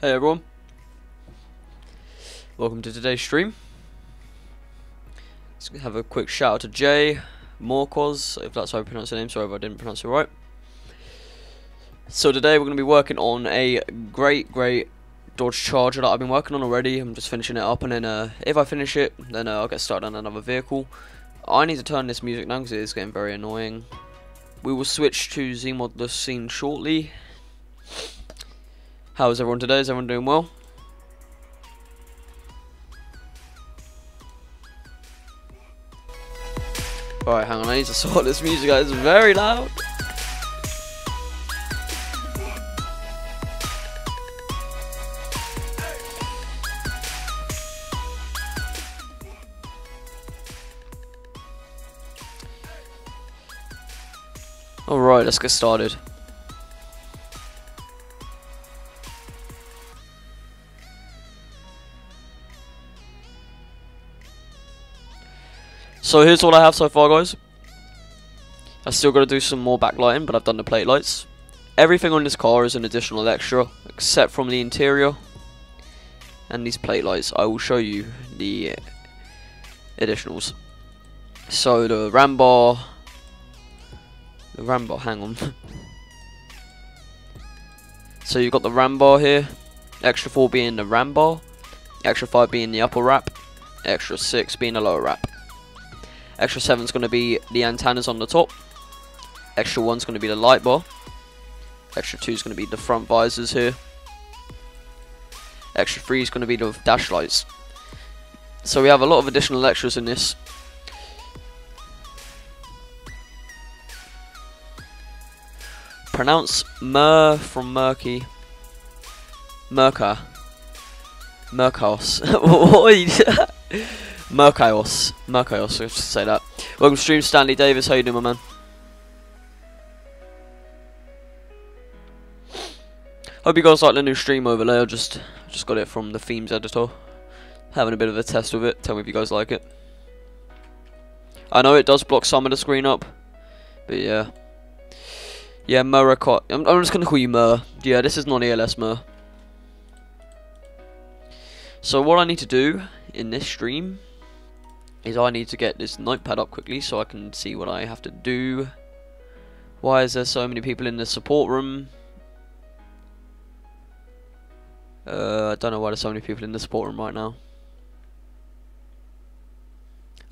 Hey everyone, welcome to today's stream. Let's have a quick shout out to Jay Morcos, if that's how I pronounce the name, sorry if I didn't pronounce it right. So today we're going to be working on a great, great Dodge Charger that I've been working on already. I'm just finishing it up and then uh, if I finish it, then uh, I'll get started on another vehicle. I need to turn this music down because it is getting very annoying. We will switch to Z-Mod scene shortly. How's everyone today? Is everyone doing well? Alright, hang on, I need to sort this music out, it's very loud. Alright, let's get started. So here's what I have so far guys. I still got to do some more backlighting but I've done the plate lights. Everything on this car is an additional extra except from the interior and these plate lights. I will show you the additionals. So the ram bar, the ram bar, hang on. so you've got the ram bar here, extra 4 being the ram bar, extra 5 being the upper wrap, extra 6 being the lower wrap. Extra 7 is going to be the antennas on the top. Extra 1 is going to be the light bar. Extra 2 is going to be the front visors here. Extra 3 is going to be the dash lights. So we have a lot of additional extras in this. Pronounce Mer from Murky. Merca. Merkos. Merkios. Merkios, I have to say that. Welcome to stream, Stanley Davis. How you doing, my man? Hope you guys like the new stream overlay. I just just got it from the themes editor. Having a bit of a test with it. Tell me if you guys like it. I know it does block some of the screen up, but yeah. Yeah, Murakot. I'm, I'm just gonna call you Mur. Yeah, this is not ELS Mur. So what I need to do in this stream is I need to get this notepad up quickly so I can see what I have to do. Why is there so many people in the support room? Uh, I don't know why there's so many people in the support room right now.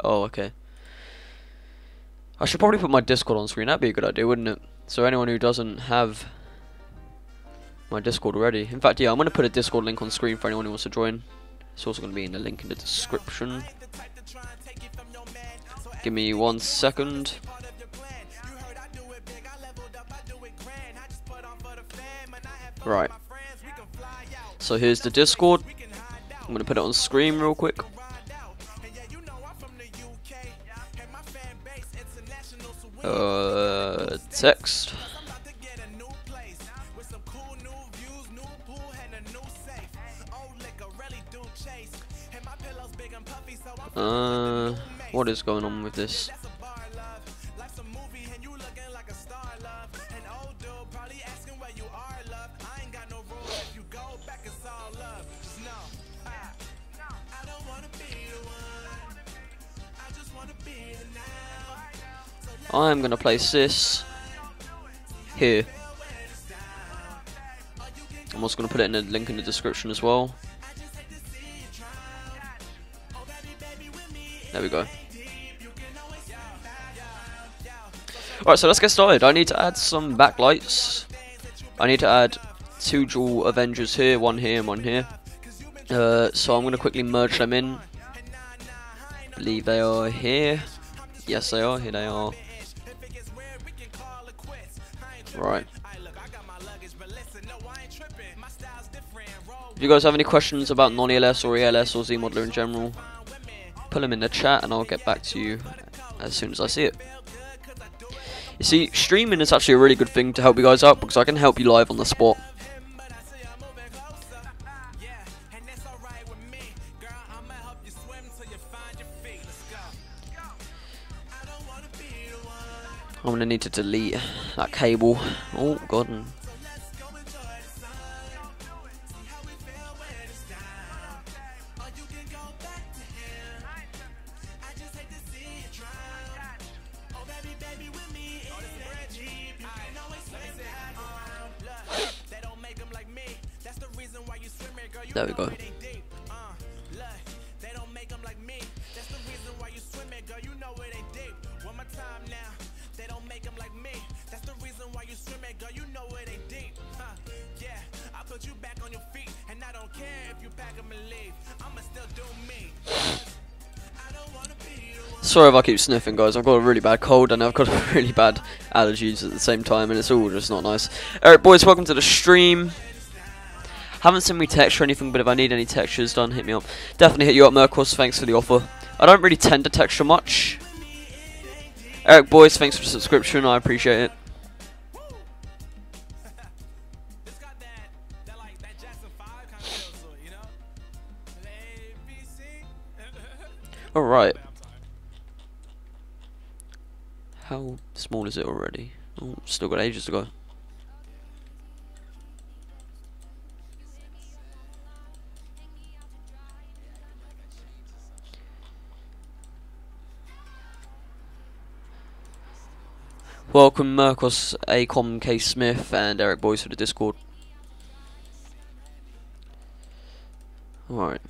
Oh, okay. I should probably put my Discord on screen. That'd be a good idea, wouldn't it? So anyone who doesn't have my Discord already. In fact, yeah, I'm going to put a Discord link on screen for anyone who wants to join. It's also going to be in the link in the description. Give me one second. Right. So here's the Discord. I'm going to put it on screen real quick. Uh, text. Uh, what is going on with this? I'm gonna place this here. I'm also gonna put it in the link in the description as well. There we go. Alright, so let's get started. I need to add some backlights. I need to add two dual Avengers here, one here and one here. Uh, so I'm going to quickly merge them in. I believe they are here. Yes, they are. Here they are. Right. If you guys have any questions about non-ELS or ELS or Z-Modeler in general, put them in the chat and I'll get back to you as soon as I see it. You see, streaming is actually a really good thing to help you guys out because I can help you live on the spot. I'm gonna need to delete that cable. Oh god. There we go. Sorry if I keep sniffing, guys. I've got a really bad cold and I've got a really bad allergies at the same time, and it's all just not nice. Alright, boys, welcome to the stream. Haven't sent me text or anything, but if I need any textures done, hit me up. Definitely hit you up, Mercos. Thanks for the offer. I don't really tend to texture much. Eric Boys, thanks for the subscription. I appreciate it. Alright. How small is it already? Oh, still got ages to go. Welcome Mercos, Acom, K Smith, and Eric Boys for the Discord. Alright.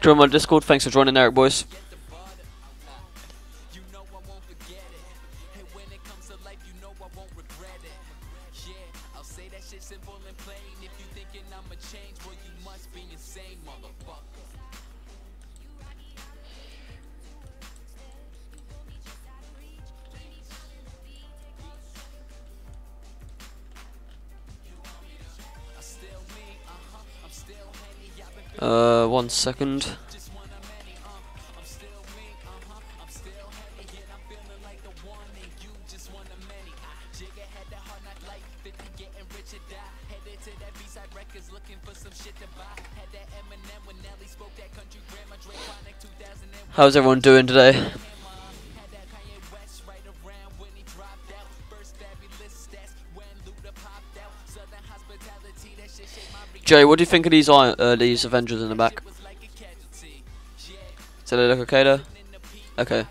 Join my Discord. Thanks for joining, Eric, boys. One second. How's everyone doing today? Jay, what do you think of these uh, these Avengers in the back? Do they look okay there? Okay.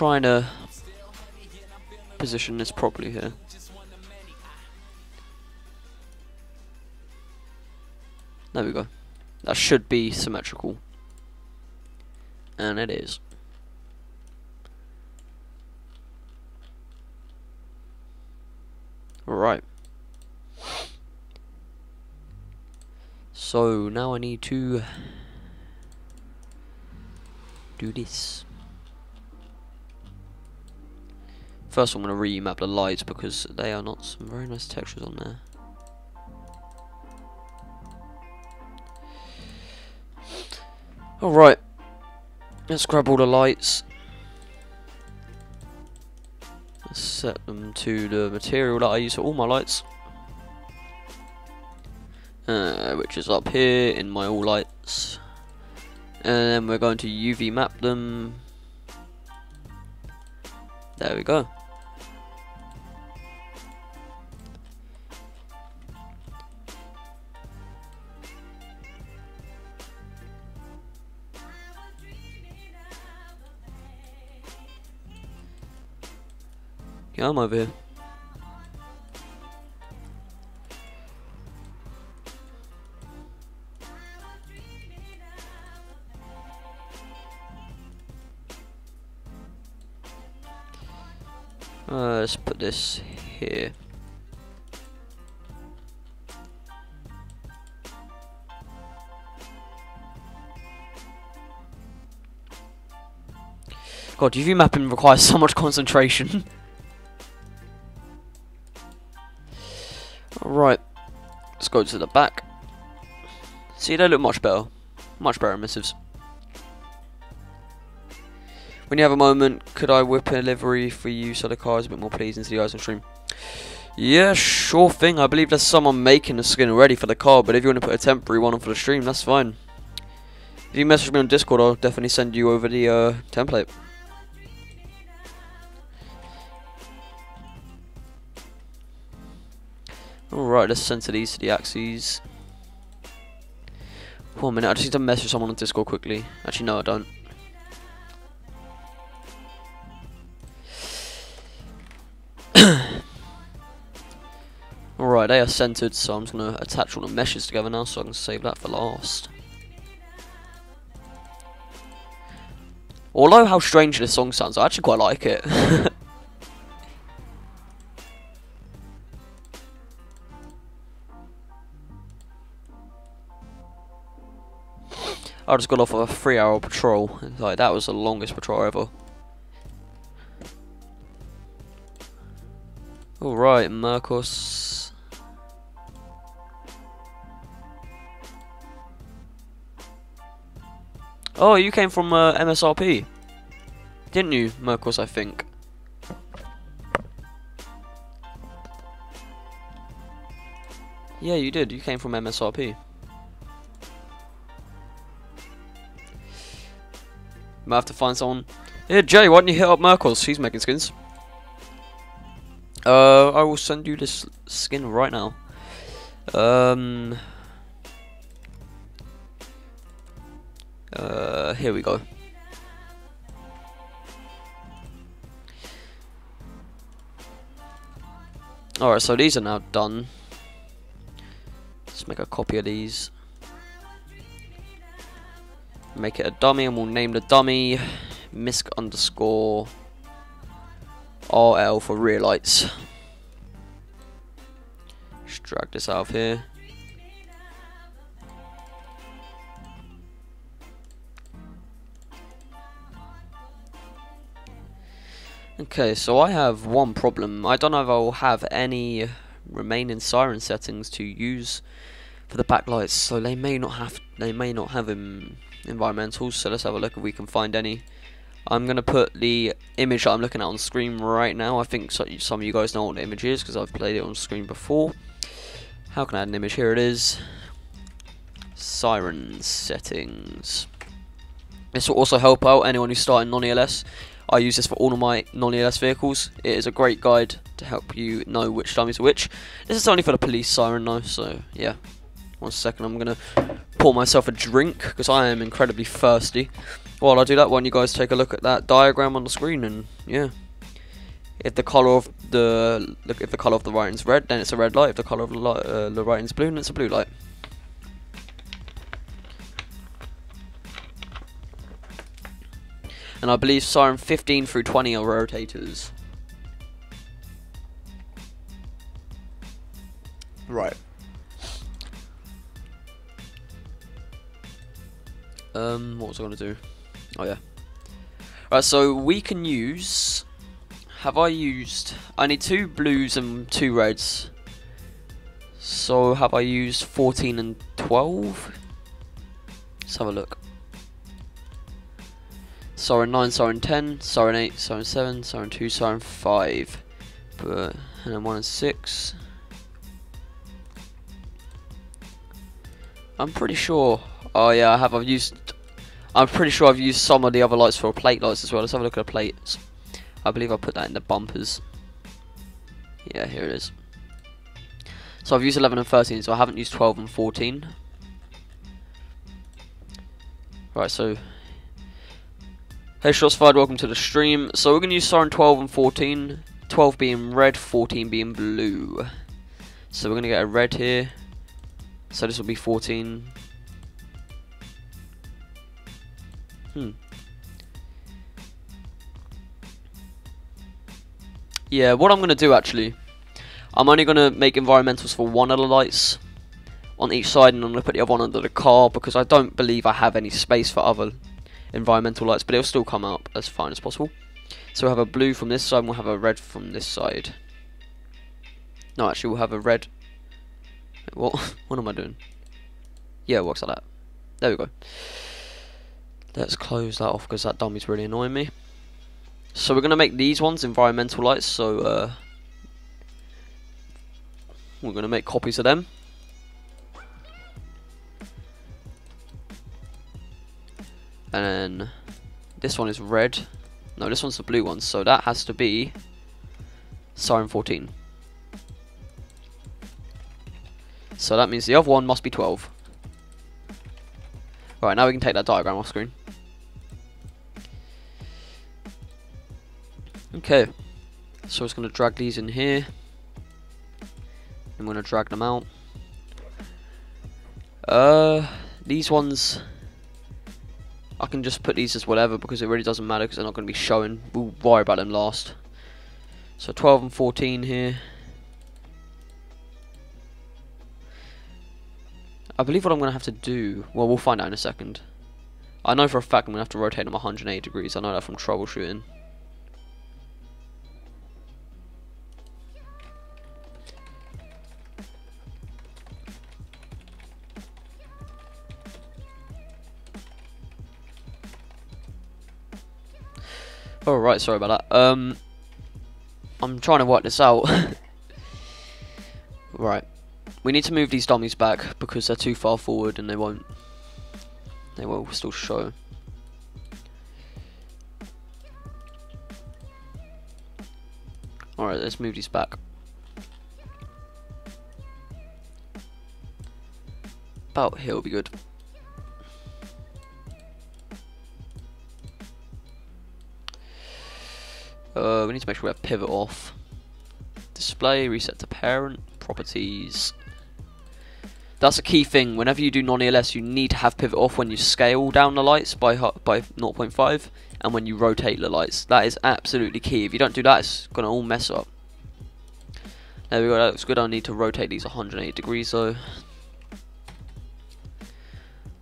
Trying to position this properly here. There we go. That should be symmetrical. And it is. Right. So now I need to do this. First I'm going to remap the lights because they are not some very nice textures on there. Alright, let's grab all the lights. Let's set them to the material that I use for all my lights. Uh, which is up here in my all lights. And then we're going to UV map them. There we go. Yeah, I'm over here. Uh, let's put this here. God, UV mapping requires so much concentration. Right, let's go to the back. See, they look much better. Much better missives. When you have a moment, could I whip a livery for you so the car is a bit more pleasing to the eyes on stream? Yeah, sure thing. I believe there's someone making the skin already for the car, but if you want to put a temporary one on for the stream, that's fine. If you message me on Discord, I'll definitely send you over the uh, template. Alright, let's center these to the axes. One minute, I just need to message someone on Discord quickly. Actually, no, I don't. Alright, they are centered, so I'm just going to attach all the meshes together now so I can save that for last. Although how strange this song sounds, I actually quite like it. I just got off of a three hour patrol. Like that was the longest patrol ever. Alright, Marcos. Oh, you came from uh, MSRP. Didn't you, Marcos, I think? Yeah, you did. You came from MSRP. Might have to find someone. Yeah, Jay, why don't you hit up Merkel? She's making skins. Uh, I will send you this skin right now. Um. Uh, here we go. Alright, so these are now done. Let's make a copy of these make it a dummy and we'll name the dummy misc underscore RL for rear lights. Just drag this out of here. Okay, so I have one problem. I don't know if I'll have any remaining siren settings to use for the backlights, so they may not have they may not have them environmentals so let's have a look if we can find any. I'm gonna put the image that I'm looking at on screen right now. I think so, some of you guys know what the image is because I've played it on screen before. How can I add an image? Here it is. Siren settings. This will also help out anyone who's starting non-ELS I use this for all of my non-ELS vehicles. It is a great guide to help you know which dummies are which. This is only for the police siren though so yeah one second, I'm going to pour myself a drink because I am incredibly thirsty. While I do that, why don't you guys take a look at that diagram on the screen and yeah. If the color of the look, if the color of the writing's red, then it's a red light. If the color of the, light, uh, the writing's blue, then it's a blue light. And I believe siren 15 through 20 are rotators. Right. Um, what was I going to do? Oh, yeah. Right, so we can use... Have I used... I need two blues and two reds. So have I used 14 and 12? Let's have a look. Siren 9, Siren 10, Siren 8, Siren 7, Siren 2, Siren 5. But, and then 1 and 6. I'm pretty sure Oh yeah, I uh, have. I've used. I'm pretty sure I've used some of the other lights for plate lights as well. Let's have a look at the plates. I believe I put that in the bumpers. Yeah, here it is. So I've used 11 and 13, so I haven't used 12 and 14. Right, so... Hey shots fired, welcome to the stream. So we're going to use Siren 12 and 14. 12 being red, 14 being blue. So we're going to get a red here. So this will be 14. Hmm. Yeah, what I'm going to do actually, I'm only going to make environmentals for one of the lights on each side and I'm going to put the other one under the car because I don't believe I have any space for other environmental lights, but it'll still come up as fine as possible. So we'll have a blue from this side and we'll have a red from this side. No, actually we'll have a red. What? what am I doing? Yeah, it works like that. There we go. Let's close that off because that dummy's really annoying me. So we're going to make these ones environmental lights, so uh, we're going to make copies of them. And then this one is red. No, this one's the blue one, so that has to be Siren 14. So that means the other one must be 12. Right, now we can take that diagram off screen. Okay, so it's going to drag these in here. I'm going to drag them out. Uh, these ones, I can just put these as whatever because it really doesn't matter because they're not going to be showing. We'll worry about them last. So 12 and 14 here. I believe what I'm going to have to do, well we'll find out in a second. I know for a fact I'm going to have to rotate them 180 degrees, I know that from troubleshooting. Oh right, sorry about that. Um, I'm trying to work this out. right, we need to move these dummies back because they're too far forward and they won't. They will still show. Alright, let's move these back. About here will be good. Uh, we need to make sure we have pivot off. Display, reset to parent, properties. That's a key thing. Whenever you do non-ELS, you need to have pivot off when you scale down the lights by by 0.5 and when you rotate the lights. That is absolutely key. If you don't do that, it's going to all mess up. There we go. That looks good. I need to rotate these 180 degrees though.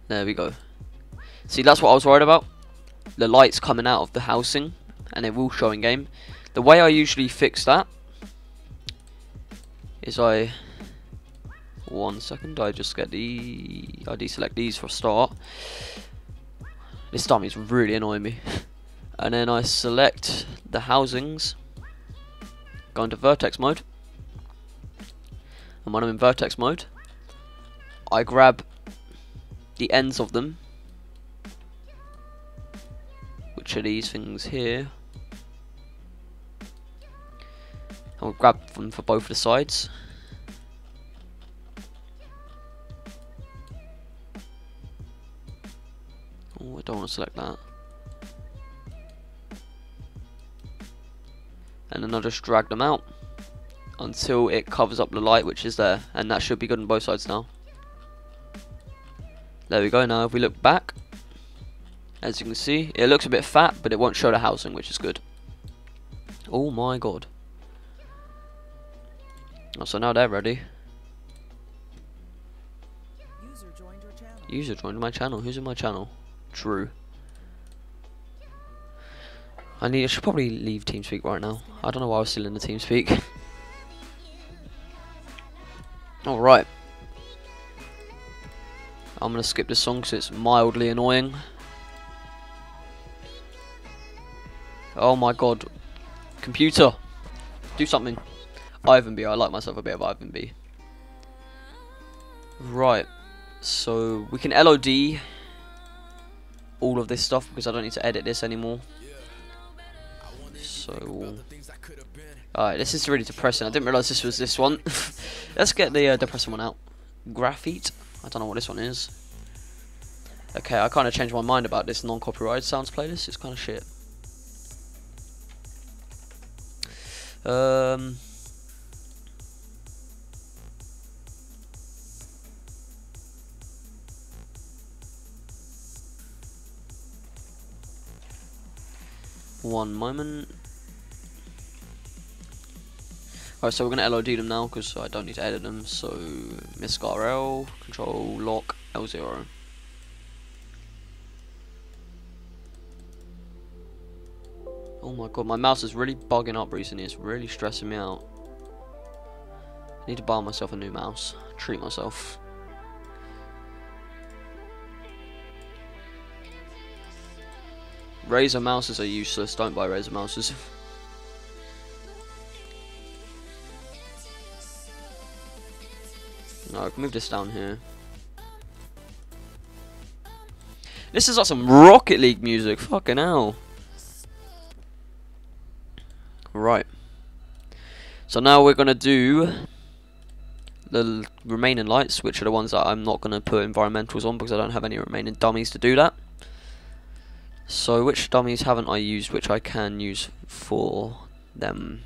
There we go. See, that's what I was worried about. The lights coming out of the housing and it will show in game. The way I usually fix that is I one second I just get the I deselect these for a start. This is really annoying me. and then I select the housings, go into vertex mode, and when I'm in vertex mode, I grab the ends of them, which are these things here, I'll grab them for both of the sides. Oh, I don't want to select that. And then I'll just drag them out until it covers up the light which is there and that should be good on both sides now. There we go now if we look back as you can see it looks a bit fat but it won't show the housing which is good. Oh my god. Oh, so now they're ready. User joined your channel. User joined my channel. Who's in my channel? True. I need. I should probably leave TeamSpeak right now. I don't know why I was still in the TeamSpeak. All right. I'm gonna skip this song because it's mildly annoying. Oh my god. Computer. Do something. Ivan B. I like myself a bit of Ivan B. Right. So we can LOD all of this stuff because I don't need to edit this anymore. So Alright, this is really depressing. I didn't realise this was this one. Let's get the uh, depressing one out. Graphite. I don't know what this one is. Okay, I kind of changed my mind about this non-copyrighted sounds playlist. It's kind of shit. Um, One moment. Alright, so we're going to LOD them now because I don't need to edit them. So, misc RL, control lock L0. Oh my god, my mouse is really bugging up recently. It's really stressing me out. I need to buy myself a new mouse. Treat myself. Razer mouses are useless. Don't buy Razer mouses. no, I can move this down here. This is like some Rocket League music. Fucking hell. Right. So now we're going to do the remaining lights, which are the ones that I'm not going to put environmentals on because I don't have any remaining dummies to do that. So which dummies haven't I used which I can use for them?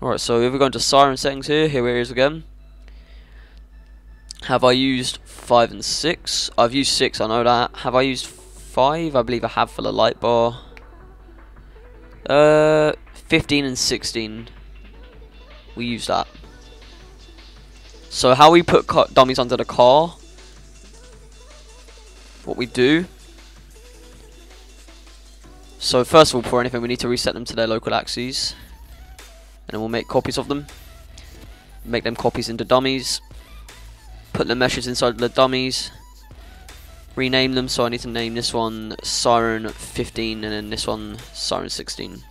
Alright, so if we go into siren settings here, here it is again. Have I used 5 and 6? I've used 6, I know that. Have I used 5? I believe I have for the light bar. Uh, 15 and 16. We use that. So how we put dummies under the car what we do. So first of all, before anything, we need to reset them to their local axes. And then we'll make copies of them. Make them copies into dummies. Put the meshes inside the dummies. Rename them, so I need to name this one Siren 15 and then this one Siren 16.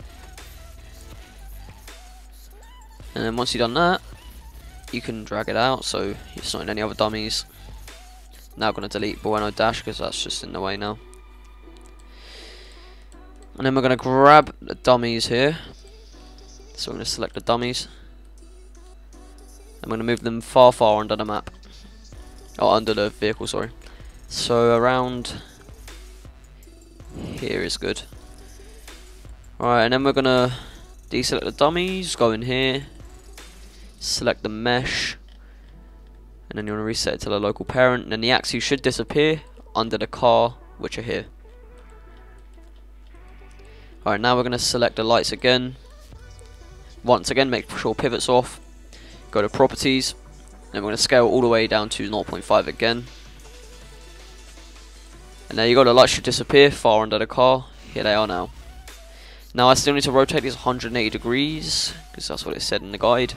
And then once you've done that, you can drag it out so it's not in any other dummies. Now going to delete Bueno Dash because that's just in the way now. And then we're going to grab the dummies here. So I'm going to select the dummies. I'm going to move them far, far under the map. Oh, under the vehicle, sorry. So around here is good. Alright, and then we're going to deselect the dummies, go in here, select the mesh, and then you want to reset it to the local parent. And then the axes should disappear under the car which are here. Alright now we're going to select the lights again. Once again make sure pivots off. Go to properties. And we're going to scale all the way down to 0.5 again. And there you go the lights should disappear far under the car. Here they are now. Now I still need to rotate these 180 degrees because that's what it said in the guide.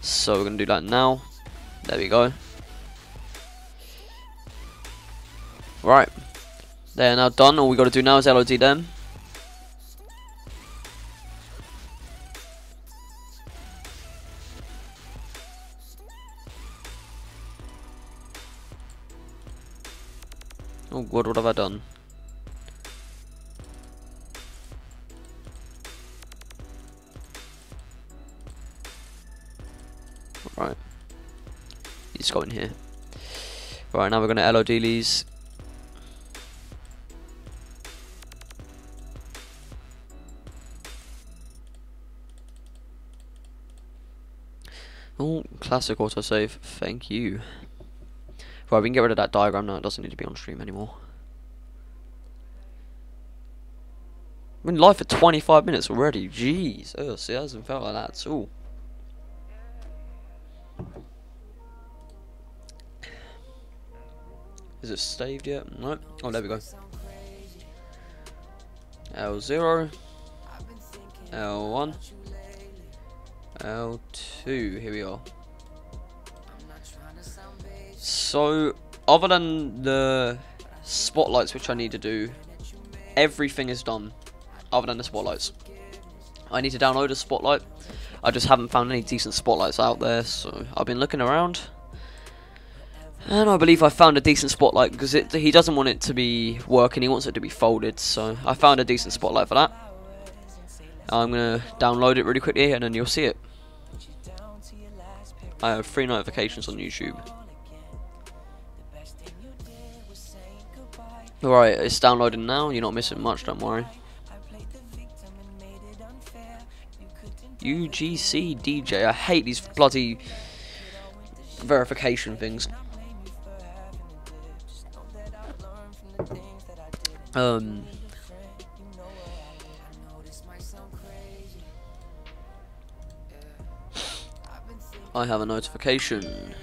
So we're going to do that now there we go. Right. They're now done. All we got to do now is LOD them. Oh god, what have I done? Right. Let's got in here. Right, now we're going to LOD these. Oh, uh, classic autosave. Thank you. Right, we can get rid of that diagram now. It doesn't er need to be on stream anymore. I've been live for er 25 minutes already. Jeez. Oh, see, it hasn't felt like that at all. Is it staved yet? No. Oh, there we go. L0. L1. L2. Here we are. So, other than the spotlights which I need to do, everything is done. Other than the spotlights. I need to download a spotlight. I just haven't found any decent spotlights out there, so I've been looking around. And I believe I found a decent spotlight because it, he doesn't want it to be working, he wants it to be folded. So I found a decent spotlight for that. I'm going to download it really quickly and then you'll see it. I have three notifications on YouTube. Alright, it's downloading now, you're not missing much, don't worry. UGC DJ, I hate these bloody verification things. Um, I have a notification.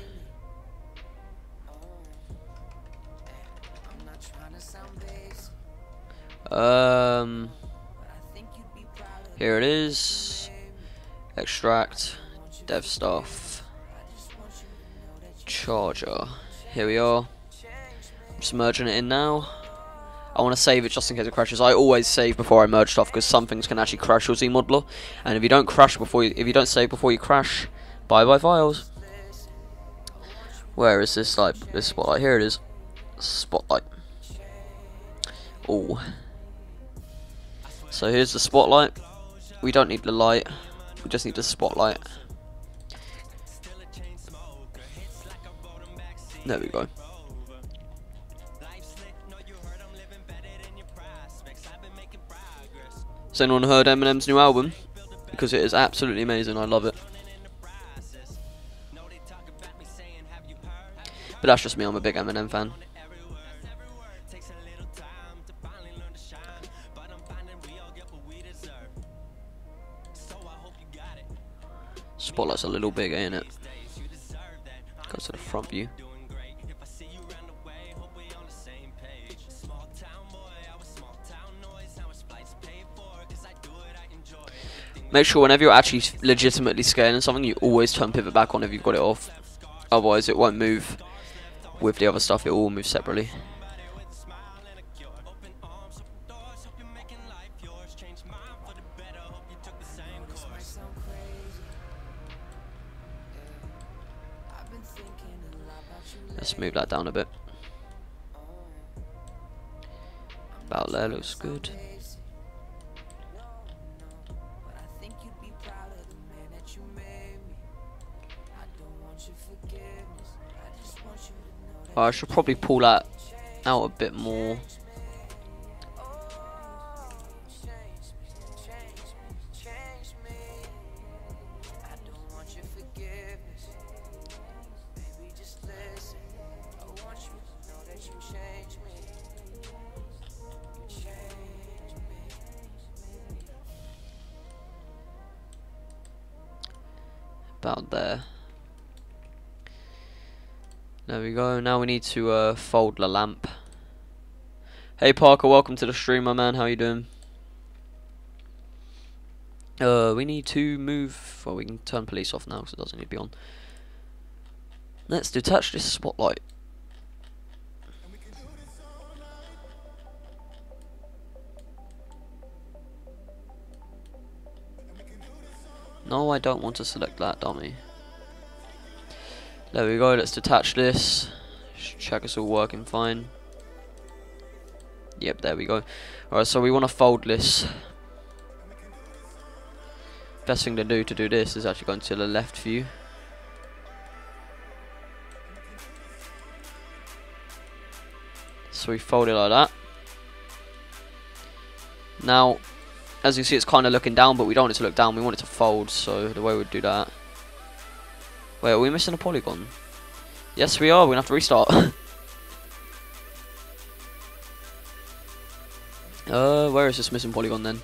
Um, here it is. Extract, dev stuff, charger. Here we are. Just merging it in now. I want to save it just in case it crashes. I always save before I merge stuff because some things can actually crash your ZModeler, and if you don't crash before you, if you don't save before you crash, bye bye files. Where is this like this spotlight? Here it is. Spotlight. Oh. So here's the spotlight. We don't need the light. We just need the spotlight. There we go. Has anyone heard Eminem's new album? Because it is absolutely amazing, I love it. But that's just me, I'm a big Eminem fan. Spotlight's a little bigger, ain't it? Go to the front view. Make sure whenever you're actually legitimately scaling something, you always turn pivot back on if you've got it off. Otherwise, it won't move with the other stuff. It will move separately. Let's move that down a bit. About there looks good. I should probably pull that out a bit more. We need to uh, fold the lamp. Hey Parker, welcome to the stream, my man. How you doing? Uh, we need to move. Well, we can turn police off now because it doesn't need to be on. Let's detach this spotlight. No, I don't want to select that dummy. There we go, let's detach this. Check it's all working fine. Yep, there we go. Alright, so we want to fold this. Best thing to do to do this is actually go into the left view. So we fold it like that. Now, as you see it's kind of looking down but we don't want it to look down we want it to fold so the way we'd do that wait are we missing a polygon yes we are. We're gonna have to restart. Uh where is this missing polygon then?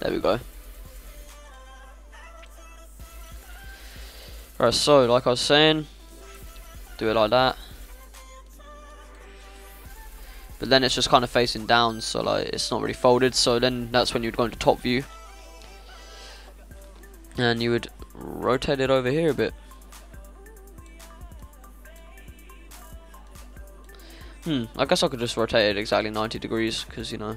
There we go. Right, so like I was saying, do it like that. But then it's just kind of facing down, so like it's not really folded. So then that's when you'd go into top view, and you would rotate it over here a bit. Hmm, I guess I could just rotate it exactly 90 degrees, because, you know,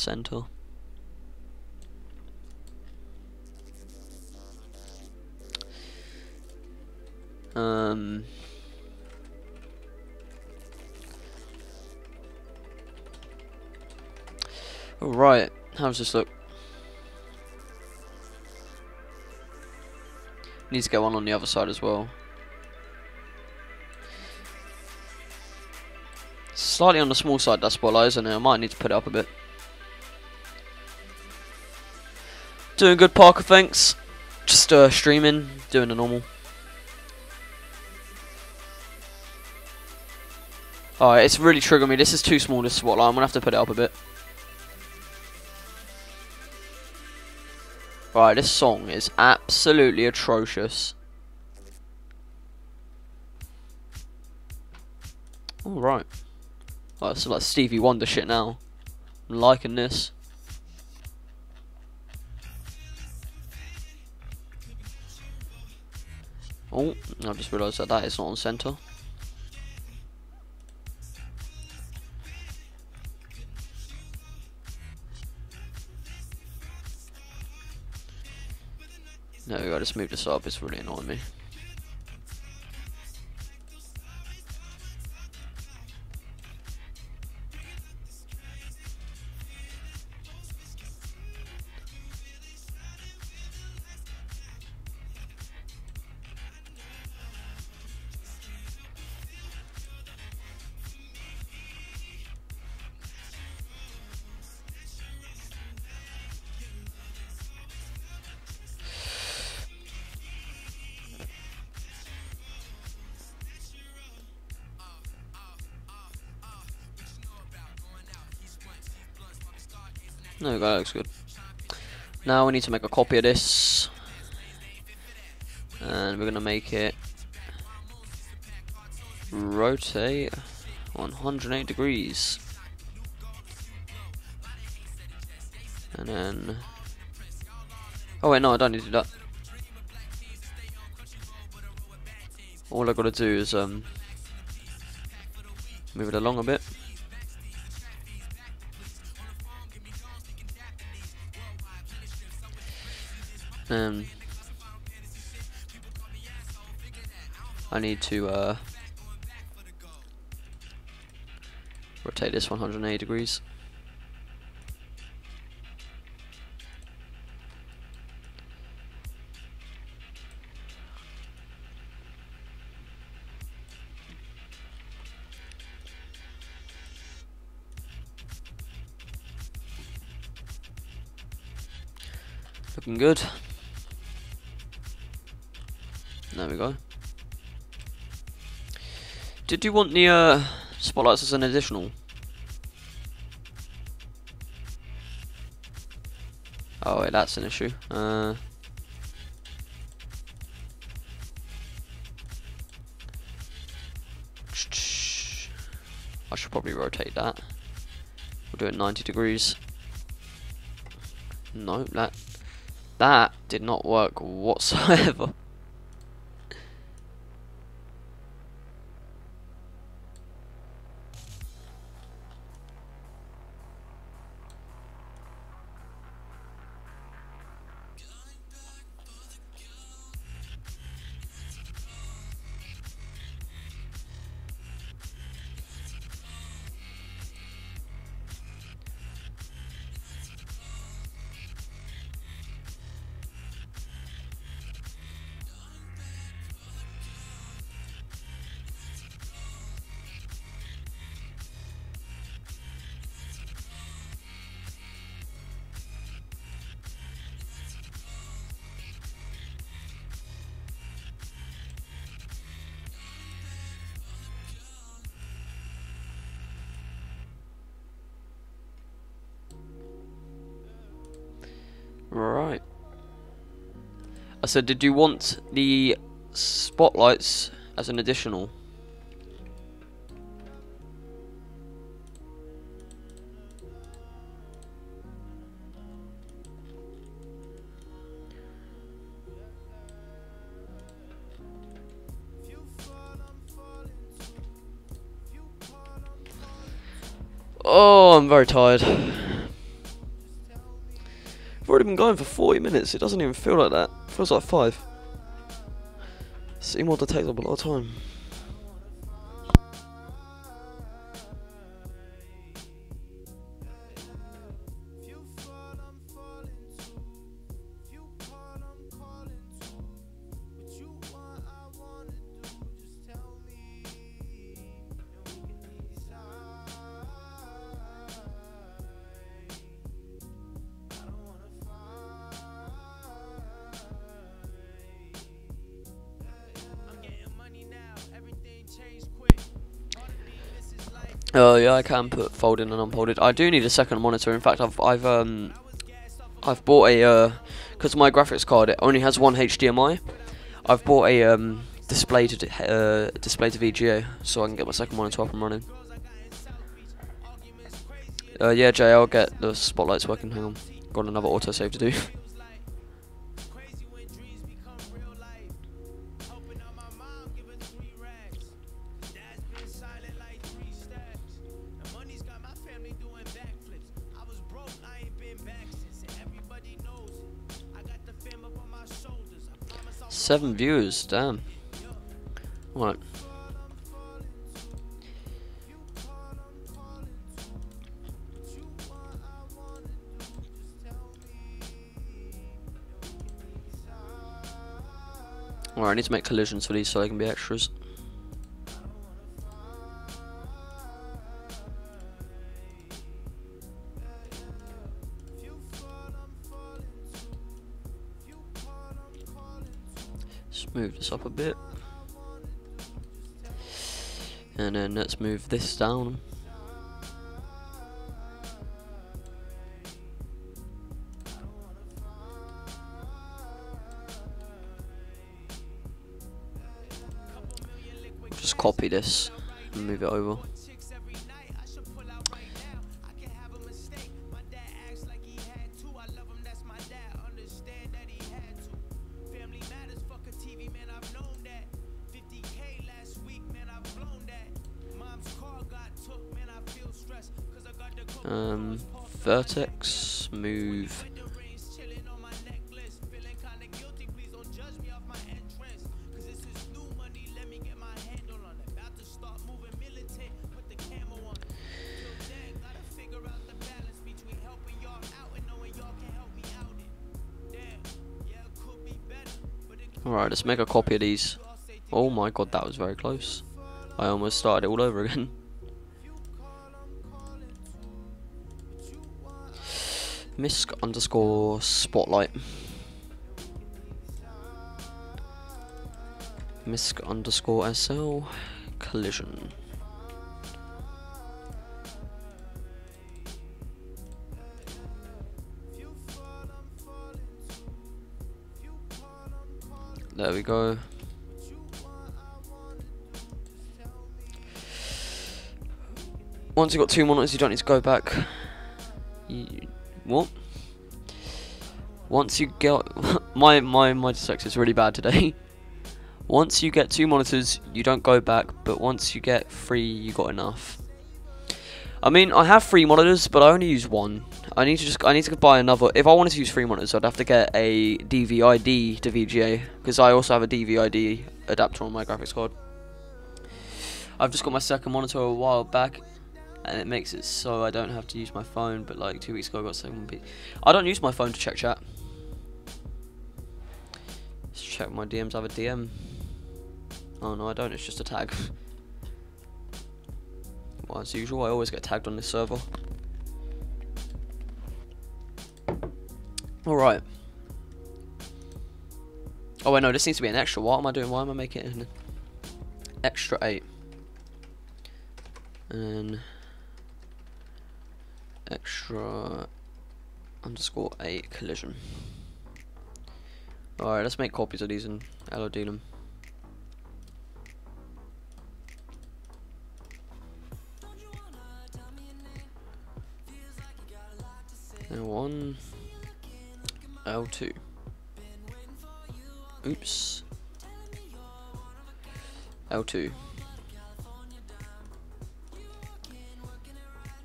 Central. Um, Alright, how's this look? Need to get one on the other side as well. Slightly on the small side that what isn't it? I might need to put it up a bit. Doing good, Parker, thanks. Just uh, streaming, doing the normal. Alright, it's really triggering me. This is too small, this spotlight. I'm going to have to put it up a bit. Right, this song is absolutely atrocious. Alright. Oh, it's like Stevie Wonder shit now. I'm liking this. Oh, I just realised that that is not on centre. No, I just moved this up, it's really annoying me. No, that looks good. Now we need to make a copy of this. And we're going to make it rotate 108 degrees. And then... Oh wait, no, I don't need to do that. All I gotta do is um, move it along a bit. Um, I need to uh, rotate this 180 degrees. Looking good. Did you want the uh, spotlights as an additional? Oh wait, that's an issue. Uh, I should probably rotate that. We'll do it 90 degrees. No, that that did not work whatsoever. Said, did you want the spotlights as an additional? Oh, I'm very tired I've already been going for 40 minutes. It doesn't even feel like that. Feels like five. Seem to take up a lot of time. I can put folded and unfolded. I do need a second monitor. In fact, I've I've um I've bought a because my graphics card it only has one HDMI. I've bought a um display to uh, display to VGA so I can get my second monitor up and running. Uh, yeah, Jay, I'll get the spotlights working. Hang on, got another autosave to do. Seven views, damn. What? Alright, I need to make collisions for these so they can be extras. Let's move this up a bit. And then let's move this down. Just copy this and move it over. Let's make a copy of these. Oh my god, that was very close. I almost started it all over again. Misc underscore spotlight. Misc underscore SL collision. There we go. Once you've got two monitors, you don't need to go back. You, what? Once you get my my my dyslexia is really bad today. once you get two monitors, you don't go back, but once you get three, you got enough. I mean, I have three monitors, but I only use one. I need to just I need to buy another. If I wanted to use three monitors, I'd have to get a DVI-D to VGA because I also have a DVI-D adapter on my graphics card. I've just got my second monitor a while back, and it makes it so I don't have to use my phone. But like two weeks ago, I got second. I don't use my phone to check chat. Let's check my DMs. I have a DM. Oh no, I don't. It's just a tag. well, as usual, I always get tagged on this server. Alright. Oh wait, no, this needs to be an extra. What am I doing? Why am I making it an extra 8? And extra underscore 8 collision. Alright, let's make copies of these and LOD them. And one L2. Oops. L2.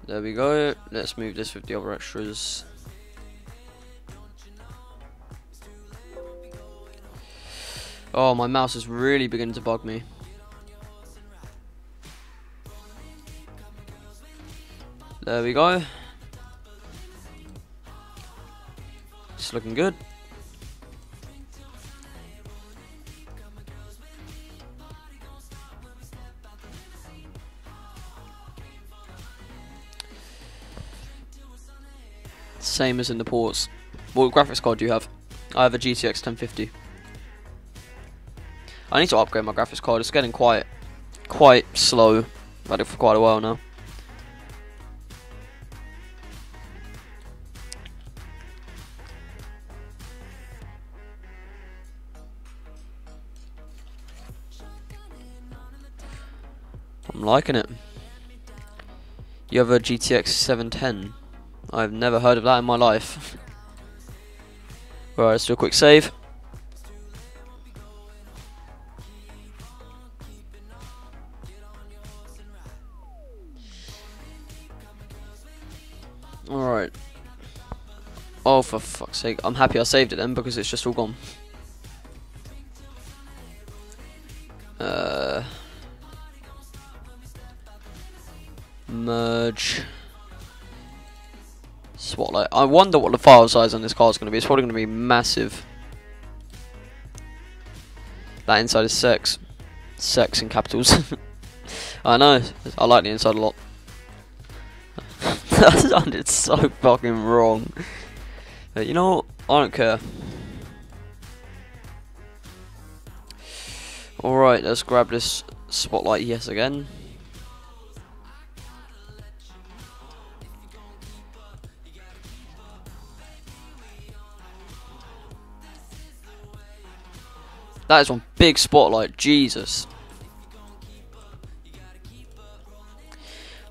There we go. Let's move this with the other extras. Oh, my mouse is really beginning to bug me. There we go. It's looking good. Same as in the ports. What graphics card do you have? I have a GTX 1050. I need to upgrade my graphics card. It's getting quite, quite slow. I've had it for quite a while now. I'm liking it. You have a GTX 710. I've never heard of that in my life. right, let's do a quick save. Alright. Oh, for fuck's sake. I'm happy I saved it then because it's just all gone. Uh, merge. Spotlight. I wonder what the file size on this car is going to be. It's probably going to be massive. That inside is sex. Sex in capitals. I know. I like the inside a lot. that sounded so fucking wrong. But you know what? I don't care. Alright, let's grab this spotlight yes again. That is one big spotlight, Jesus.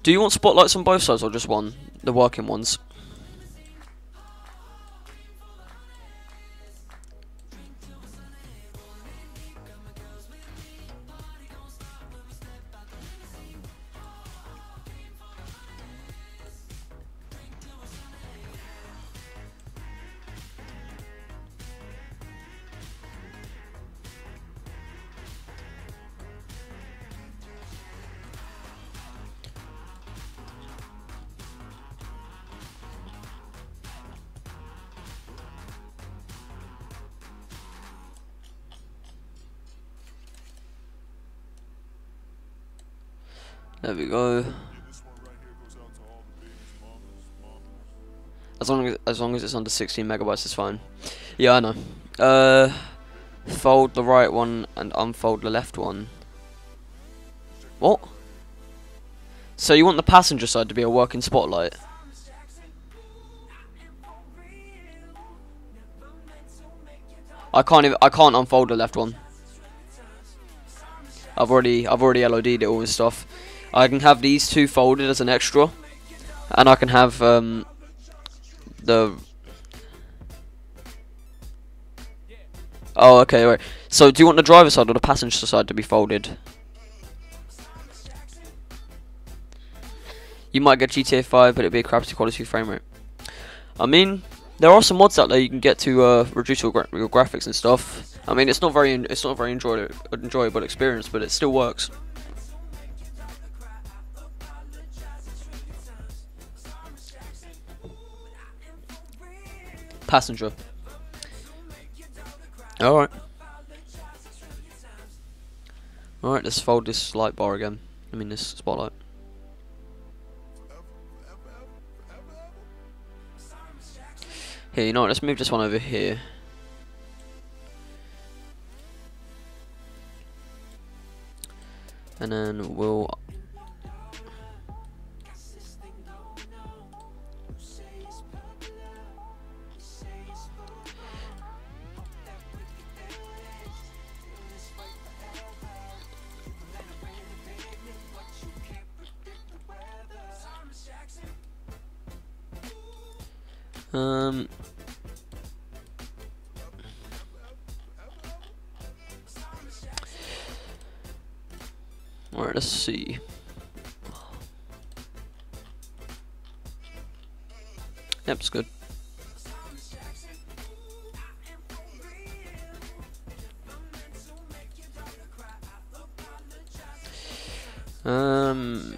Do you want spotlights on both sides or just one? The working ones? Long as it's under 16 megabytes, it's fine. Yeah, I know. Uh, fold the right one and unfold the left one. What? So you want the passenger side to be a working spotlight? I can't even, I can't unfold the left one. I've already I've already LOD'd it all and stuff. I can have these two folded as an extra, and I can have um, the. Oh, okay, right. So, do you want the driver side or the passenger side to be folded? You might get GTA 5, but it'd be a crappy quality frame rate. I mean, there are some mods out there you can get to uh, reduce your, gra your graphics and stuff. I mean, it's not very it's not very enjoyable enjoyable experience, but it still works. Passenger. Alright. Alright, let's fold this light bar again. I mean this spotlight. Here, you know what, let's move this one over here. And then we'll Um. Alright, let's see. Yep, it's good. Um.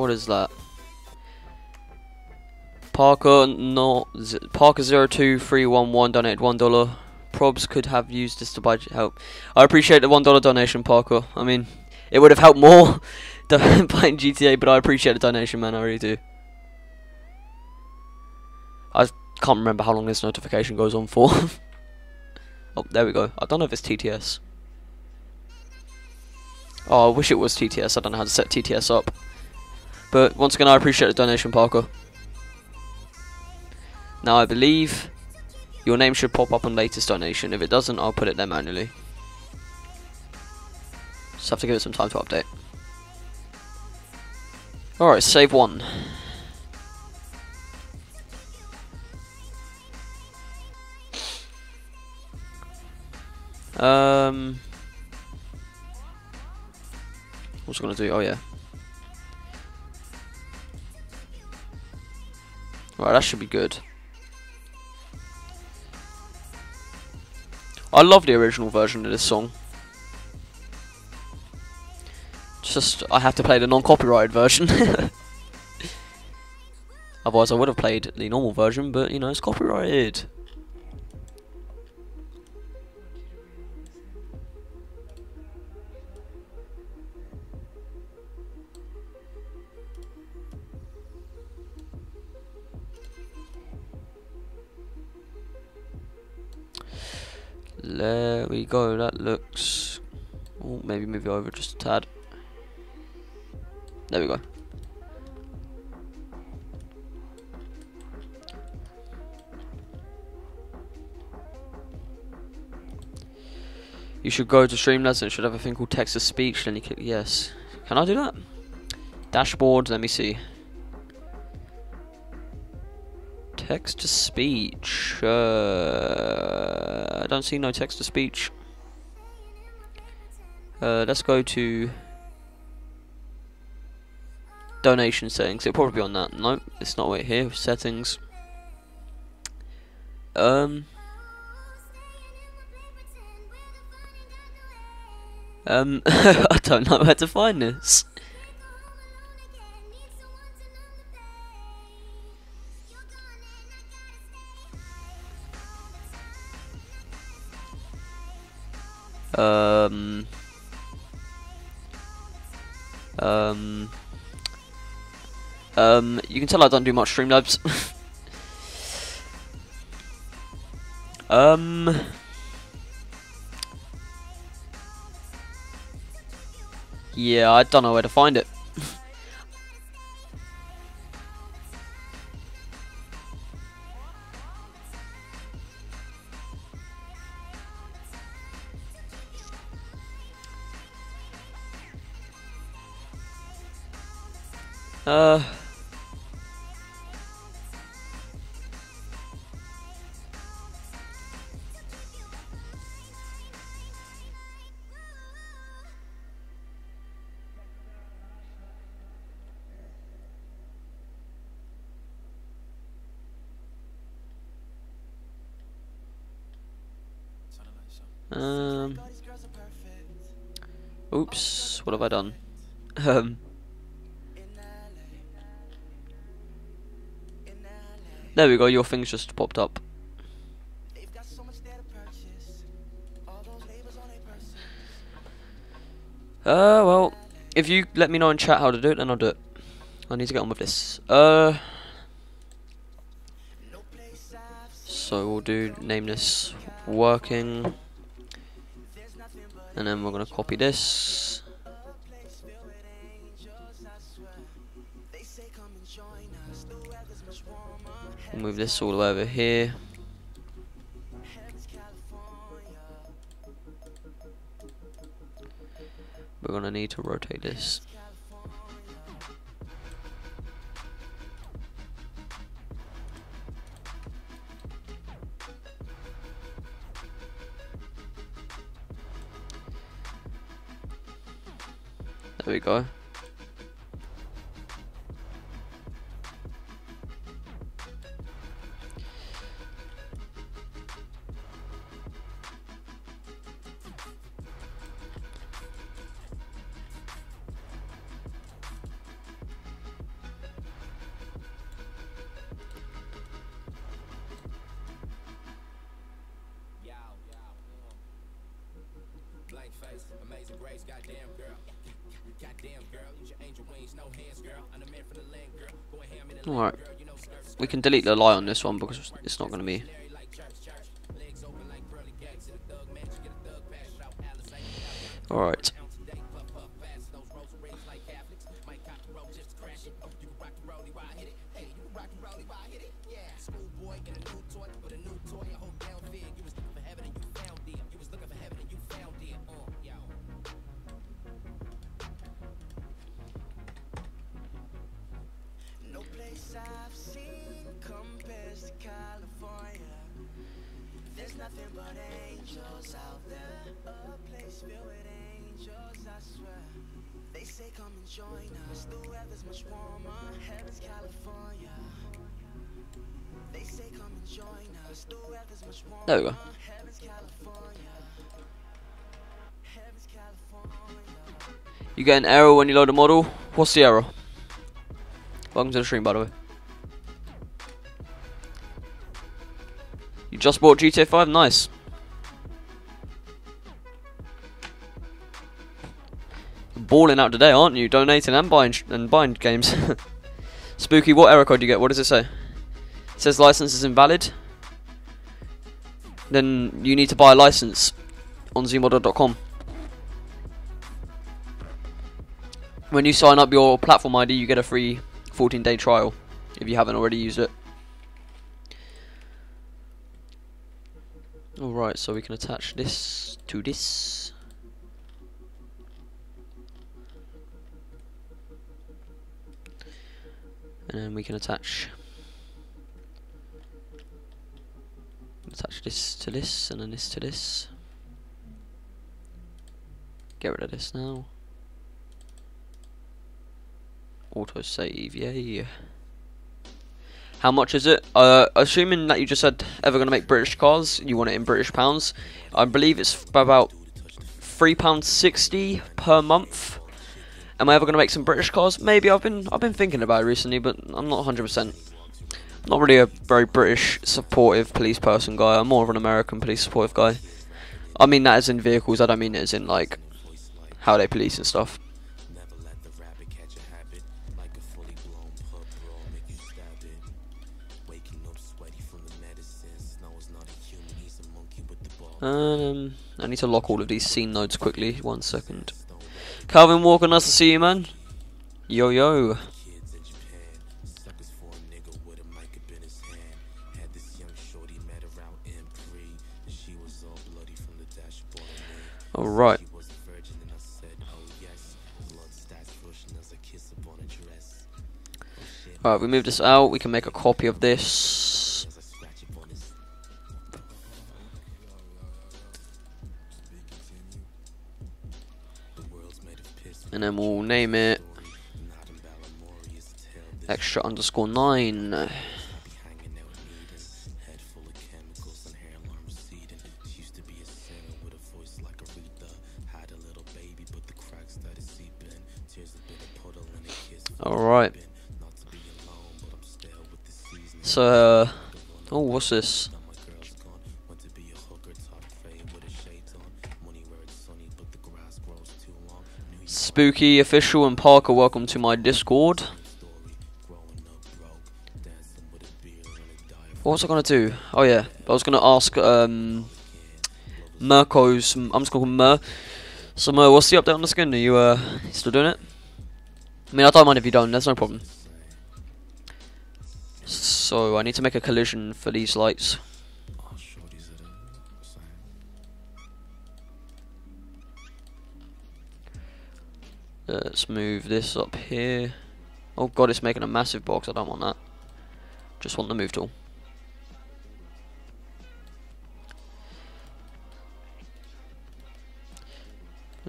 What is that? Parker no Parker zero two three one one donated one dollar. Probs could have used this to buy help. I appreciate the one dollar donation, Parker. I mean, it would have helped more buying GTA, but I appreciate the donation, man. I really do. I Can't remember how long this notification goes on for. oh, there we go. I don't know if it's TTS. Oh, I wish it was TTS. I don't know how to set TTS up. But once again, I appreciate the donation, Parker. Now, I believe your name should pop up on latest donation. If it doesn't, I'll put it there manually. Just have to give it some time to update. Alright, save one. Um, what's it gonna do? Oh yeah. Right, that should be good. I love the original version of this song. Just, I have to play the non-copyrighted version. Otherwise I would have played the normal version, but you know, it's copyrighted. Go, that looks... Oh, maybe move it over just a tad. There we go. You should go to Streamlabs and it should have a thing called text to speech, then you click yes. Can I do that? Dashboard, let me see. Text to speech. Uh, I don't see no text to speech. Uh, let's go to donation settings. It'll probably be on that. Nope, it's not right here. Settings. Um. Um, I don't know where to find this. Um. Um. Um, you can tell I don't do much Streamlabs. um. Yeah, I don't know where to find it. Uh... Um. Oops. What have I done? Um. There we go. Your thing's just popped up. Uh, well, if you let me know in chat how to do it, then I'll do it. I need to get on with this. Uh, so we'll do name this working and then we're going to copy this we'll move this all over here we're going to need to rotate this There we go. Can delete the lie on this one because it's not going to be... Alright. Angels out there. A place filled with angels, I swear. They say come and join us. The weather's much warmer. Heaven's California. They say come and join us. The weather's much warmer. There we go. Heaven's California. Heaven's California. You get an error when you load a model. What's the error? Welcome to the stream, by the way. You just bought GTA 5? Nice. Balling out today, aren't you? Donating and buying and buying games. Spooky, what error code do you get? What does it say? It says license is invalid. Then you need to buy a license on zmodder.com. When you sign up your platform ID, you get a free 14 day trial if you haven't already used it. Alright, so we can attach this to this. And then we can attach attach this to this and then this to this. Get rid of this now. Auto save, yay. How much is it? Uh, assuming that you just said ever going to make British cars, you want it in British pounds. I believe it's about £3.60 per month. Am I ever going to make some British cars? Maybe. I've been I've been thinking about it recently, but I'm not 100%. Not really a very British supportive police person guy. I'm more of an American police supportive guy. I mean that as in vehicles. I don't mean it as in like how they police and stuff. Um, I need to lock all of these scene nodes quickly. One second. Calvin Walker, nice to see you, man. Yo yo. All right. Alright, we Japan. this out. We can make a copy of in his hand. To then we'll name it extra underscore nine. Alright. So, uh, oh, what's this? Spooky official and Parker, welcome to my Discord. What was I gonna do? Oh yeah, I was gonna ask um Mirko's. I'm just gonna call Mer. So Mer, what's the update on the skin? Are you uh still doing it? I mean, I don't mind if you don't. There's no problem. So I need to make a collision for these lights. Let's move this up here. Oh god, it's making a massive box. I don't want that. Just want the move tool.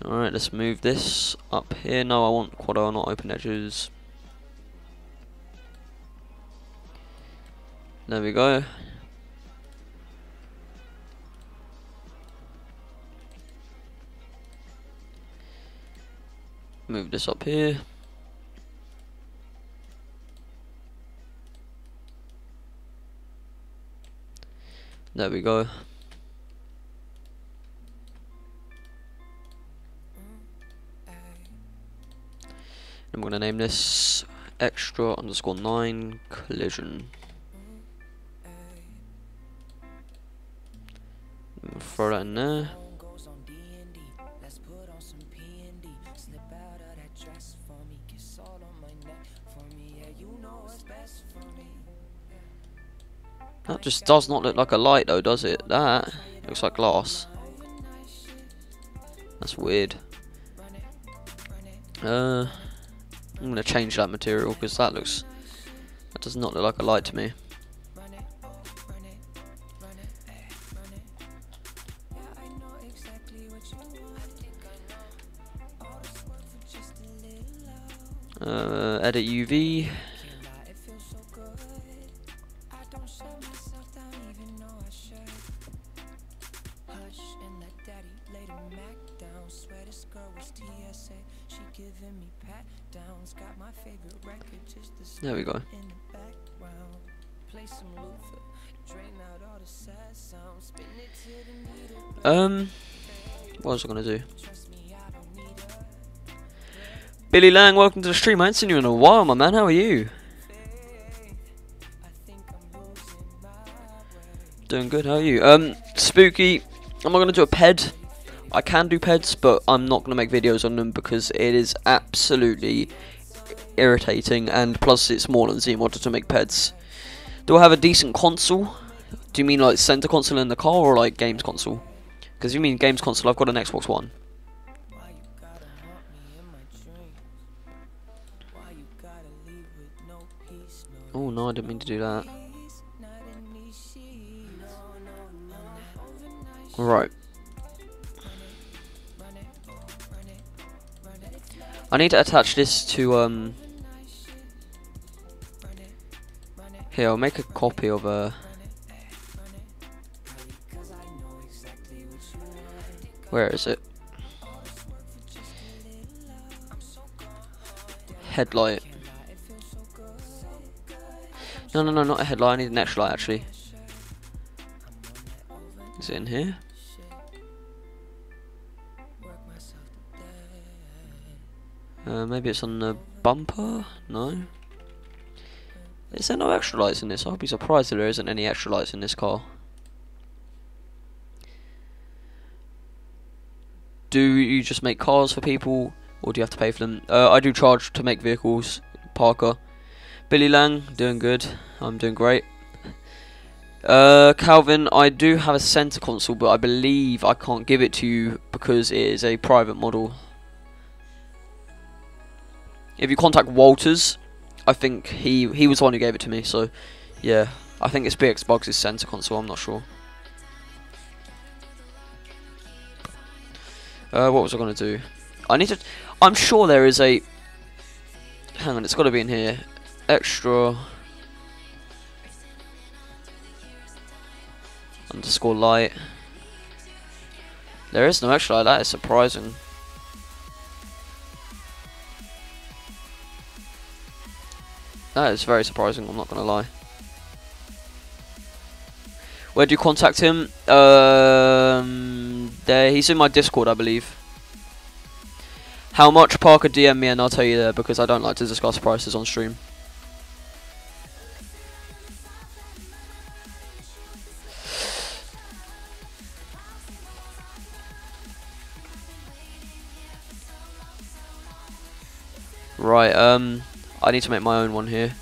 Alright, let's move this up here. No, I want quad not open edges. There we go. Move this up here. There we go. I'm going to name this extra underscore 9 collision. Throw that in there. All on my neck for me. Yeah, you know what's best for me. That just does not look like a light though, does it? That looks like glass. That's weird. Uh, I'm gonna change that material because that looks that does not look like a light to me. Sounds. Spin it to the meter. Um, what was I gonna do? Billy Lang, welcome to the stream. I haven't seen you in a while, my man. How are you? Doing good. How are you? Um, spooky. I'm I gonna do a ped. I can do peds, but I'm not gonna make videos on them because it is absolutely irritating, and plus it's more than Z wanted to make peds. Do I have a decent console? Do you mean like center console in the car or like games console? Because you mean games console, I've got an Xbox One. Oh no, I didn't mean to do that. Right. I need to attach this to um. Here, I'll make a copy of uh. you want. Where is it? Headlight. No, no, no, not a headlight. I need an extra light actually. Is it in here? Uh, maybe it's on the bumper? No. Is there no extra lights in this? I'll be surprised if there isn't any extra lights in this car. Do you just make cars for people, or do you have to pay for them? Uh, I do charge to make vehicles. Parker. Billy Lang, doing good. I'm doing great. Uh, Calvin, I do have a center console, but I believe I can't give it to you because it is a private model. If you contact Walters, I think he he was the one who gave it to me. So, yeah, I think it's BX Bugs' center console. I'm not sure. Uh, what was I gonna do? I need to. I'm sure there is a. Hang on, it's got to be in here. Extra. Underscore light. There is no extra light. That is surprising. That is very surprising, I'm not gonna lie. Where do you contact him? Um, there, he's in my Discord, I believe. How much Parker DM me and I'll tell you there because I don't like to discuss prices on stream. Right, um, I need to make my own one here.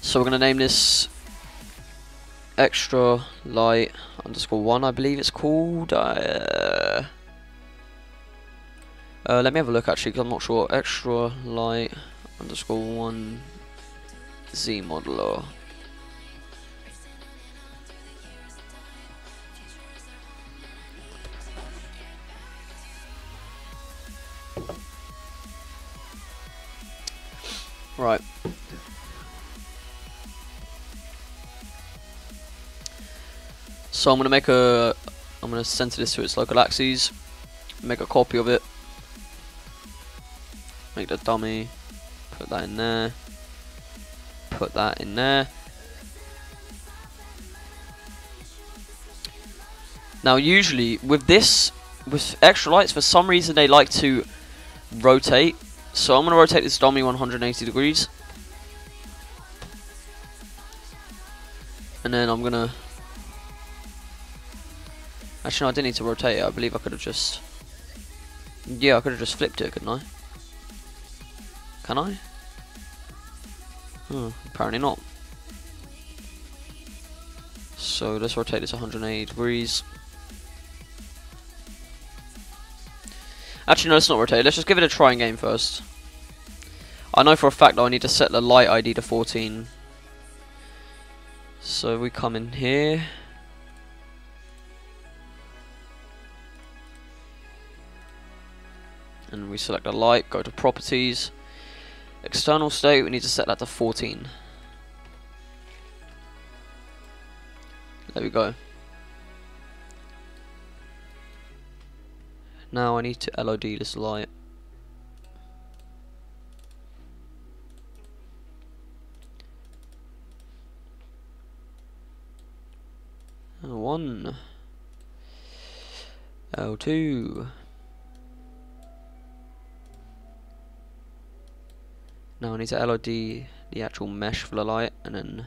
So we're gonna name this extra light underscore one, I believe it's called. Uh, uh, let me have a look actually, because I'm not sure. Extra light underscore one Z modeler. Right. So I'm gonna make a, I'm gonna center this to its local axes, make a copy of it, make the dummy, put that in there, put that in there. Now usually with this, with extra lights, for some reason they like to rotate. So I'm going to rotate this dummy 180 degrees. And then I'm going to... Actually, no, I didn't need to rotate it. I believe I could have just... Yeah, I could have just flipped it, couldn't I? Can I? Hmm, apparently not. So let's rotate this 180 degrees. Actually, no, let's not rotate. Let's just give it a try in game first. I know for a fact that I need to set the light ID to 14. So we come in here. And we select the light, go to properties. External state, we need to set that to 14. There we go. Now I need to LOD this light. L1 L2 Now I need to LOD the actual mesh for the light and then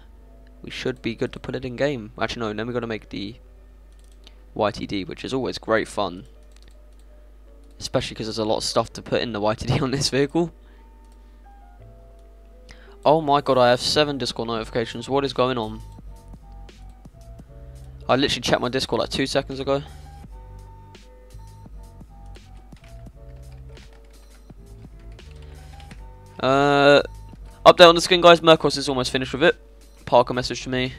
we should be good to put it in game. Actually no, then we got to make the YTD which is always great fun. Especially because there's a lot of stuff to put in the YTD on this vehicle. Oh my god, I have 7 Discord notifications. What is going on? I literally checked my Discord like 2 seconds ago. Uh, update on the skin, guys. Mercos is almost finished with it. Parker message to me.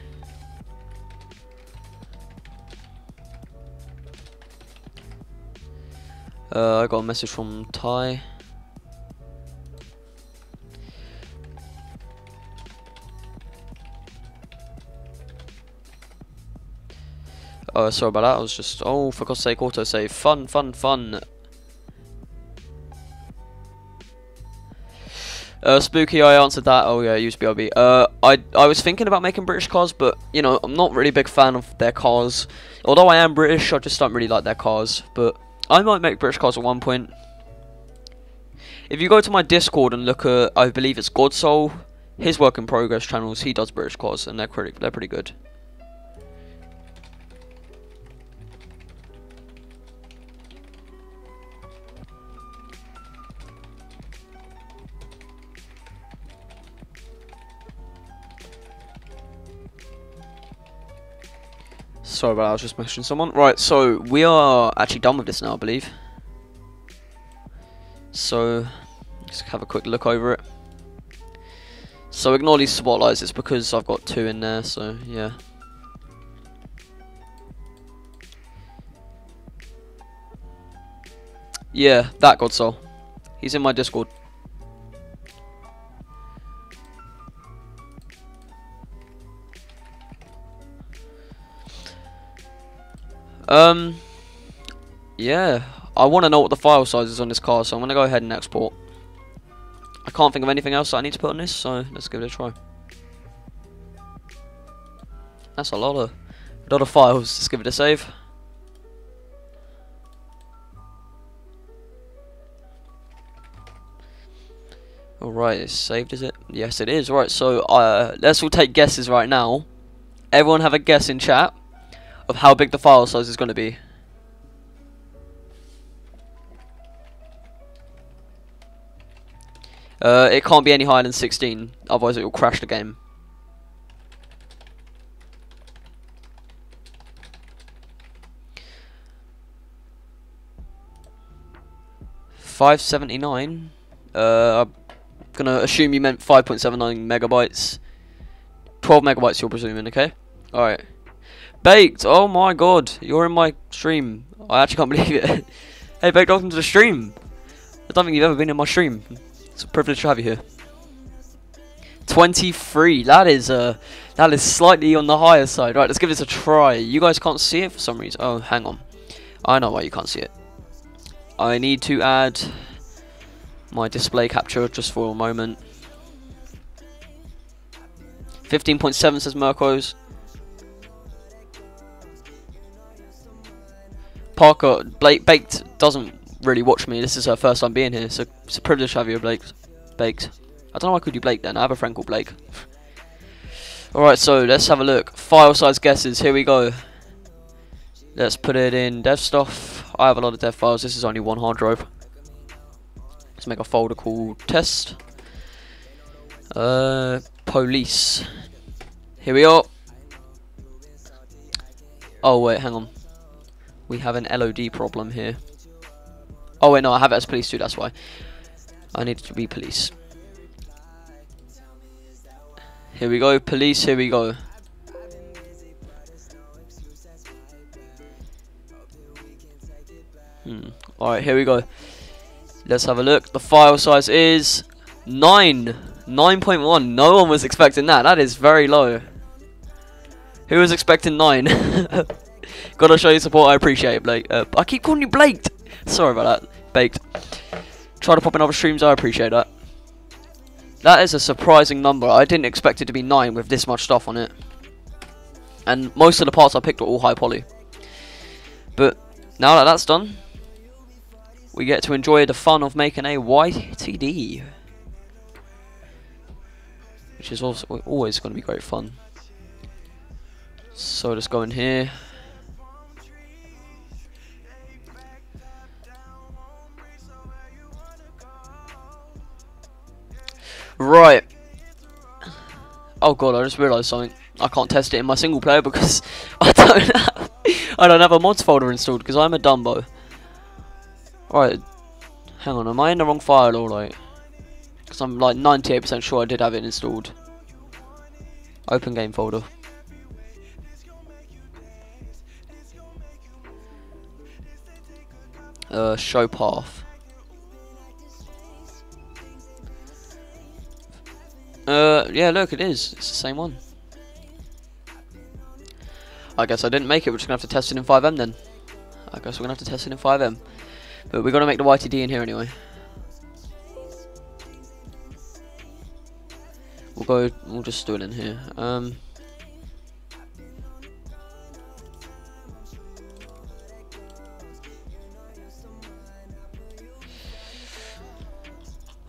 Uh, I got a message from Ty. Oh, sorry about that. I was just, oh, for God's sake, autosave. Fun, fun, fun. Uh, Spooky, I answered that. Oh yeah, use BRB. Uh, I I was thinking about making British cars, but you know I'm not really a big fan of their cars. Although I am British, I just don't really like their cars. But I might make British cars at one point. If you go to my Discord and look at, I believe it's Godsoul, his work in progress channels, he does British cars, and they're pretty they're pretty good. Sorry about that, I was just messaging someone. Right, so we are actually done with this now, I believe. So, let's have a quick look over it. So ignore these spotlights, it's because I've got two in there, so yeah. Yeah, that Godsoul. He's in my Discord. Um, yeah, I want to know what the file size is on this car, so I'm going to go ahead and export. I can't think of anything else that I need to put on this, so let's give it a try. That's a lot of, a lot of files. Let's give it a save. Alright, it's saved, is it? Yes, it is. Right, so uh, let's all take guesses right now. Everyone have a guess in chat of how big the file size is going to be. Uh, it can't be any higher than 16, otherwise it will crash the game. Five seventy nine. Uh, I'm gonna assume you meant five point seven nine megabytes. Twelve megabytes, you're presuming, okay? All right. Baked, oh my god, you're in my stream. I actually can't believe it. hey Baked, welcome to the stream. I don't think you've ever been in my stream. It's a privilege to have you here. 23, that is uh, that is slightly on the higher side. Right, let's give this a try. You guys can't see it for some reason. Oh, hang on. I know why you can't see it. I need to add my display capture just for a moment. 15.7 says Mercos. Parker Blake Baked doesn't really watch me. This is her first time being here, so it's a privilege to have you, Blake. Baked. I don't know why I called you Blake then. I have a friend called Blake. Alright, so let's have a look. File size guesses. Here we go. Let's put it in dev stuff. I have a lot of dev files. This is only one hard drive. Let's make a folder called test. Uh, police. Here we are. Oh wait, hang on. We have an LOD problem here. Oh wait, no, I have it as police too. That's why. I need to be police. Here we go, police. Here we go. Hmm. Alright, here we go. Let's have a look. The file size is 9. 9.1. No one was expecting that. That is very low. Who was expecting 9? Gotta show you support. I appreciate it, Blake. Uh, I keep calling you Blake. Sorry about that. Baked. Try to pop in other streams. I appreciate that. That is a surprising number. I didn't expect it to be 9 with this much stuff on it. And most of the parts I picked were all high poly. But now that that's done, we get to enjoy the fun of making a YTD. Which is also always going to be great fun. So just go in here. Right. Oh god, I just realised something. I can't test it in my single player because I don't have I don't have a mods folder installed because I'm a Dumbo. Right. Hang on, am I in the wrong file or like? Because I'm like 98% sure I did have it installed. Open game folder. Uh, show path. Uh, yeah, look, it is. It's the same one. I guess I didn't make it. We're just gonna have to test it in FiveM then. I guess we're gonna have to test it in FiveM. But we're gonna make the YTD in here anyway. We'll go. We'll just do it in here. Um.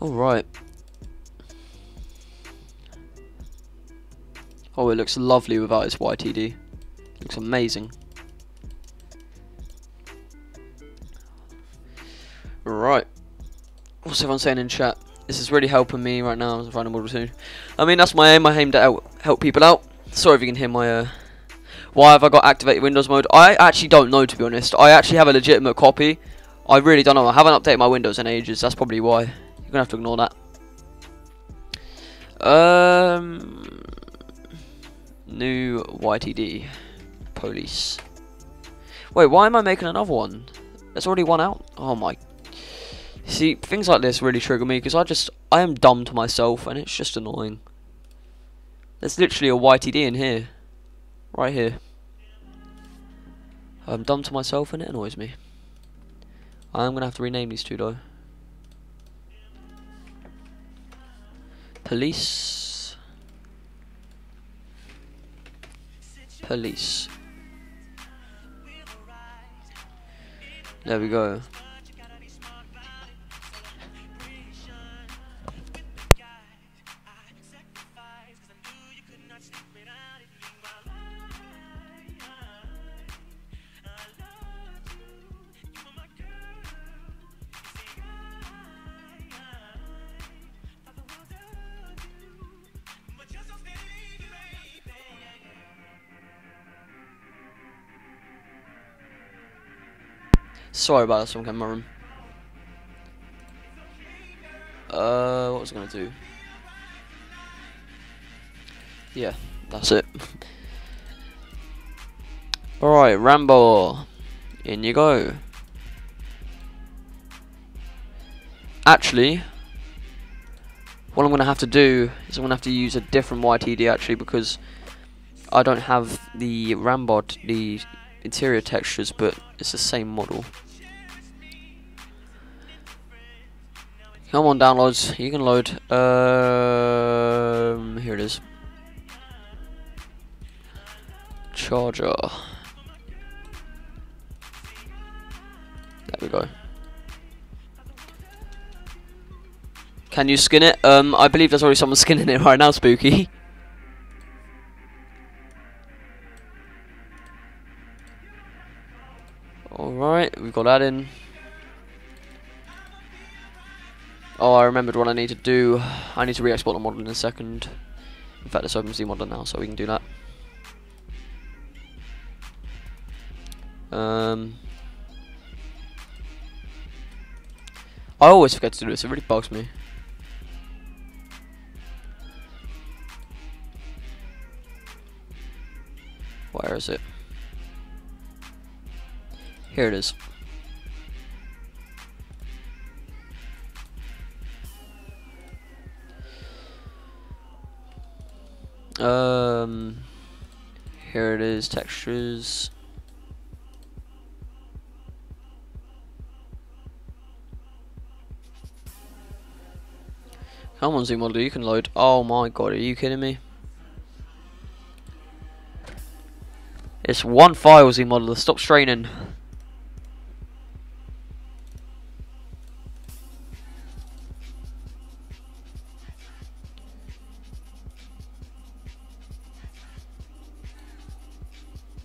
All Oh, it looks lovely without its YTD. Looks amazing. Right. What's everyone saying in chat? This is really helping me right now I'm as Random Model 2. I mean, that's my aim. I aim to help, help people out. Sorry if you can hear my... Uh, why have I got activated Windows mode? I actually don't know, to be honest. I actually have a legitimate copy. I really don't know. I haven't updated my Windows in ages. That's probably why. You're going to have to ignore that. Um... New YTD. Police. Wait, why am I making another one? There's already one out. Oh my. See, things like this really trigger me because I just, I am dumb to myself and it's just annoying. There's literally a YTD in here. Right here. I'm dumb to myself and it annoys me. I'm going to have to rename these two though. Police. Police. There we go. Sorry about that, came in my room. Uh, what was I gonna do? Yeah, that's it. Alright, Rambo. In you go. Actually, what I'm going to have to do is I'm going to have to use a different YTD actually because I don't have the Rambot, the interior textures, but it's the same model. Come on, downloads. You can load. Um, here it is. Charger. There we go. Can you skin it? Um, I believe there's already someone skinning it right now, Spooky. Alright, we've got that in. Oh, I remembered what I need to do. I need to re-export the model in a second. In fact, let's open Z model now, so we can do that. Um, I always forget to do this. It really bugs me. Where is it? Here it is. Um, here it is, textures. Come on, Z model, you can load. Oh my god, are you kidding me? It's one file, Z model. Stop straining.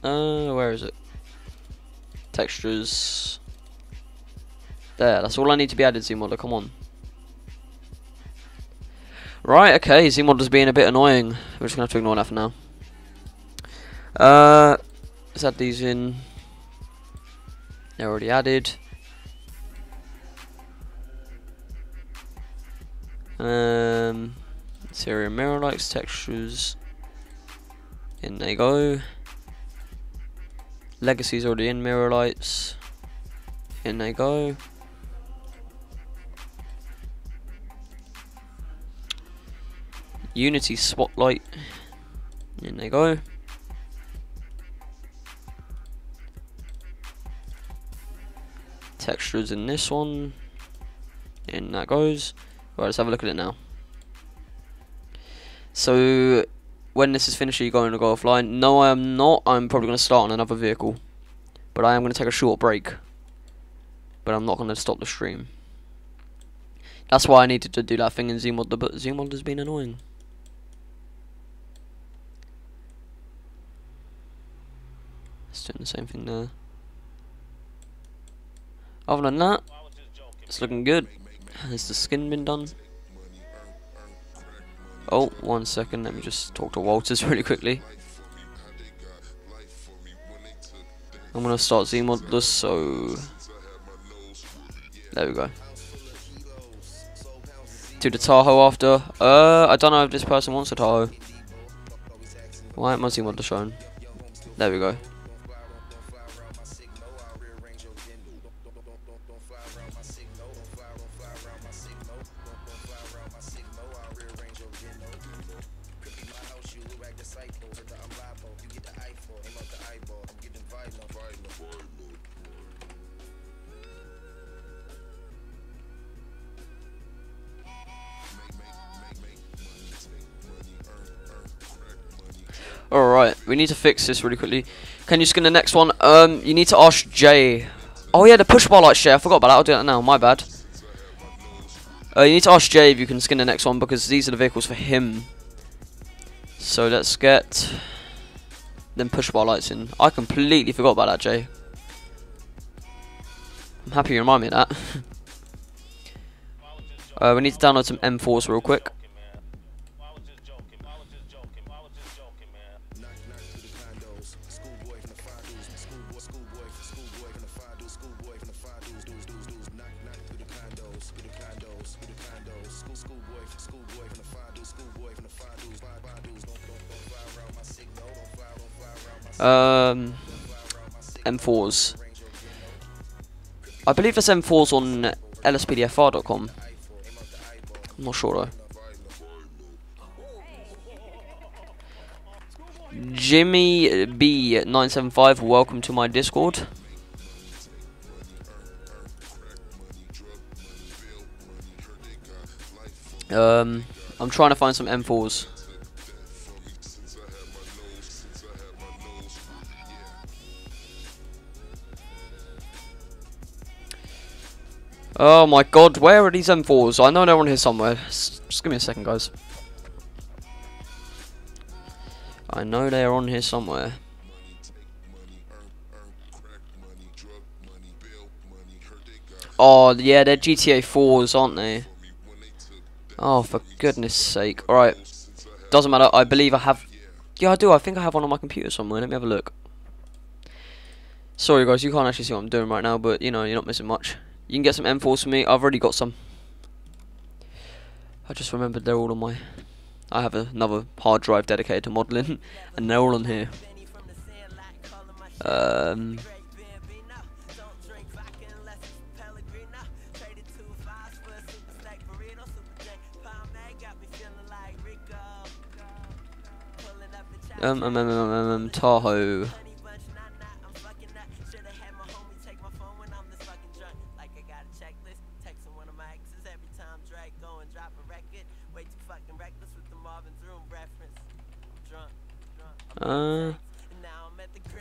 Uh, where is it? Textures. There, that's all I need to be added, ZModder, come on. Right, okay, ZModder's being a bit annoying. We're just gonna have to ignore that for now. Uh, let's add these in. They're already added. Um, interior mirror lights, textures. In they go. Legacy's already in mirror lights. In they go. Unity spotlight. In they go. Textures in this one. In that goes. Right, let's have a look at it now. So, when this is finished, are you going to go offline? No, I am not. I'm probably going to start on another vehicle. But I am going to take a short break. But I'm not going to stop the stream. That's why I needed to do that thing in Zmod, but Zmod has been annoying. It's doing the same thing there. Other than that, it's looking good. Has the skin been done? Oh, one second. Let me just talk to Walters really quickly. I'm gonna start Zmod this, so there we go. To the Tahoe after. Uh, I don't know if this person wants a Tahoe. Why am I Zmod the shown? There we go. Alright, we need to fix this really quickly. Can you skin the next one? Um, you need to ask Jay. Oh yeah, the push bar lights, Jay. I forgot about that. I'll do that now. My bad. Uh, you need to ask Jay if you can skin the next one because these are the vehicles for him. So let's get them push bar lights in. I completely forgot about that, Jay. I'm happy you remind me of that. uh, we need to download some M4s real quick. Um, M4s. I believe there's M4s on lspdfr.com. I'm not sure though. Jimmy B975, welcome to my Discord. Um, I'm trying to find some M4s. Oh my god, where are these M4s? I know they're on here somewhere. Just give me a second, guys. I know they're on here somewhere. Oh, yeah, they're GTA 4s, aren't they? Oh, for goodness sake. Alright. Doesn't matter. I believe I have... Yeah, I do. I think I have one on my computer somewhere. Let me have a look. Sorry, guys. You can't actually see what I'm doing right now, but, you know, you're not missing much. You can get some M4s for me. I've already got some. I just remembered they're all on my... I have another hard drive dedicated to modelling, and they're all on here. Um... Um, um, um, um, um, um, Tahoe. Uh,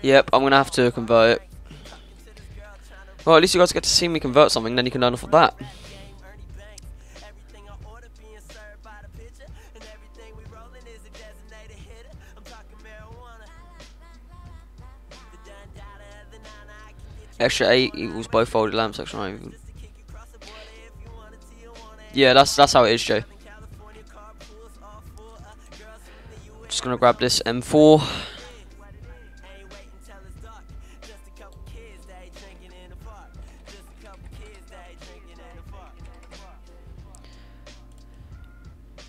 yep, I'm gonna have to convert it. Well, at least you guys get to see me convert something, then you can learn off of that. Extra 8 equals both folded lamps, extra 9 Yeah, that's that's how it is, Joe. Just gonna grab this M4.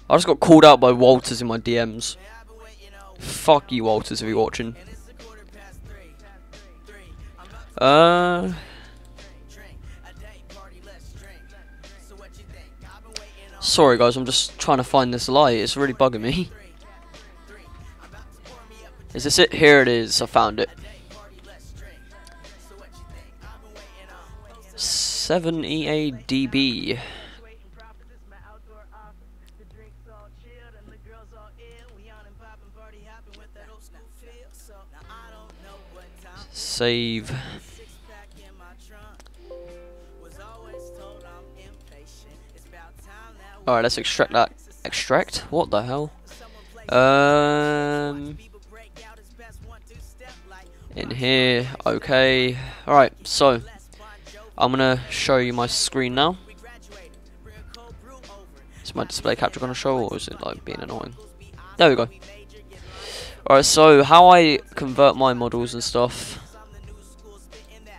I just got called out by Walters in my DMs. Fuck you, Walters, if you're watching. Uh. Sorry, guys, I'm just trying to find this light. It's really bugging me. Is this it? Here it is. I found it. 7 EADB. Save. Alright, let's extract that. Extract? What the hell? Um. In here. Okay. Alright, so. I'm gonna show you my screen now. Is my display capture gonna show or is it like being annoying? There we go. Alright, so how I convert my models and stuff.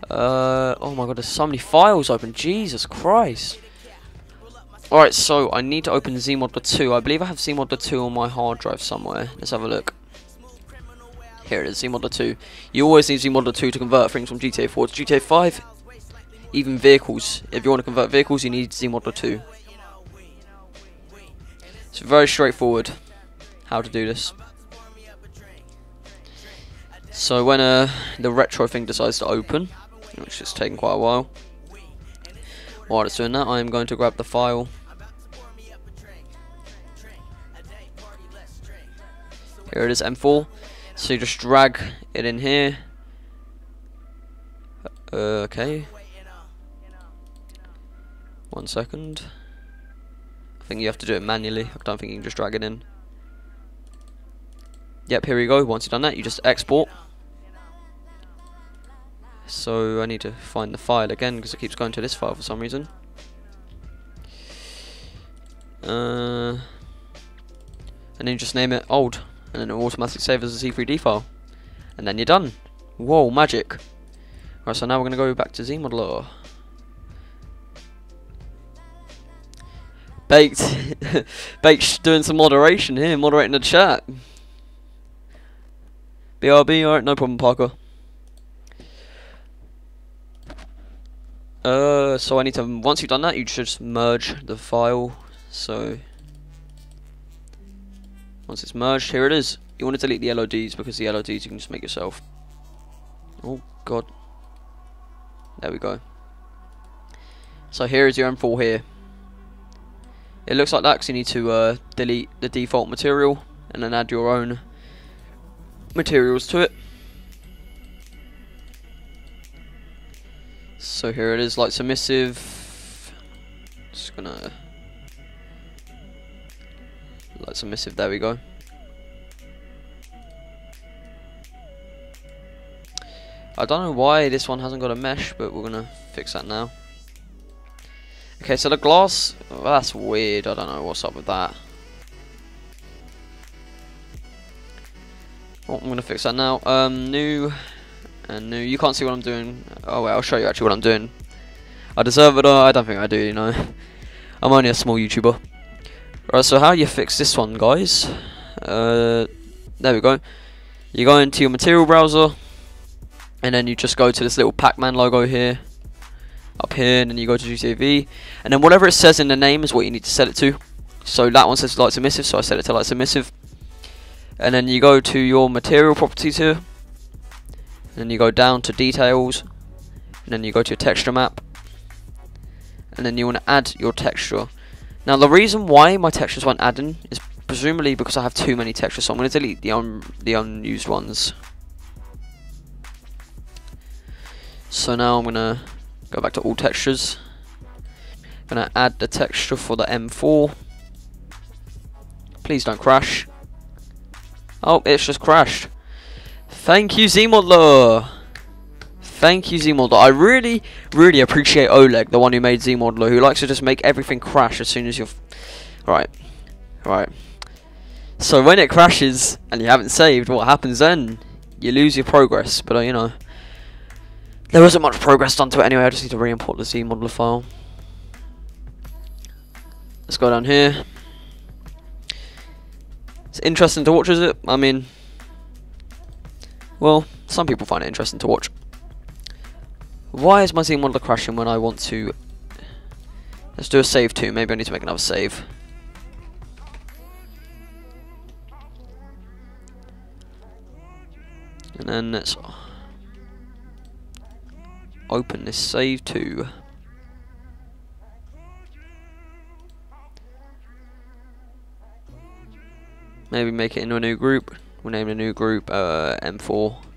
Uh, oh my god, there's so many files open. Jesus Christ. Alright, so I need to open ZModeler 2. I believe I have ZModeler 2 on my hard drive somewhere. Let's have a look. Here it is, ZModeler 2. You always need ZModeler 2 to convert things from GTA 4 to GTA 5. Even vehicles. If you want to convert vehicles, you need ZModeler 2. It's very straightforward how to do this. So when uh, the retro thing decides to open, which is taking quite a while, while it's doing that, I am going to grab the file. Here it is, M4. So you just drag it in here. Uh, okay. One second. I think you have to do it manually. I don't think you can just drag it in. Yep, here we go. Once you've done that, you just export. So I need to find the file again because it keeps going to this file for some reason. Uh, and then just name it old, and then it automatically save as a C3D file, and then you're done. Whoa, magic! Right, so now we're gonna go back to ZModeler. Baked, Baked doing some moderation here, moderating the chat. BRB, alright, no problem, Parker. Uh, so I need to, once you've done that, you just merge the file, so, once it's merged, here it is. You want to delete the LODs, because the LODs you can just make yourself. Oh, God. There we go. So here is your M4 here. It looks like that because you need to uh, delete the default material, and then add your own materials to it. So here it is, like submissive. Just gonna light submissive. There we go. I don't know why this one hasn't got a mesh, but we're gonna fix that now. Okay, so the glass, well, that's weird. I don't know what's up with that. Well, I'm gonna fix that now. Um, new and new. You can't see what I'm doing. Oh wait, I'll show you actually what I'm doing. I deserve it or I don't think I do. You know, I'm only a small YouTuber. Right, so how you fix this one, guys? Uh, there we go. You go into your material browser, and then you just go to this little Pac-Man logo here, up here, and then you go to GTV, and then whatever it says in the name is what you need to set it to. So that one says light submissive, so I set it to light submissive. And then you go to your material properties here, and then you go down to details, and then you go to your texture map, and then you want to add your texture. Now the reason why my textures weren't adding is presumably because I have too many textures, so I'm going to delete the un the unused ones. So now I'm going to go back to all textures. I'm going to add the texture for the M4. Please don't crash. Oh, it's just crashed. Thank you, ZModeler. Thank you, ZModeler. I really, really appreciate Oleg, the one who made ZModeler, who likes to just make everything crash as soon as you're... Right. Right. So when it crashes and you haven't saved, what happens then? You lose your progress, but uh, you know... There wasn't much progress done to it anyway, I just need to re-import the ZModeler file. Let's go down here. It's interesting to watch, is it? I mean... Well, some people find it interesting to watch. Why is my ZModeler crashing when I want to... Let's do a save too, maybe I need to make another save. And then let's open this save too. Maybe make it into a new group. We'll name a new group uh, M4.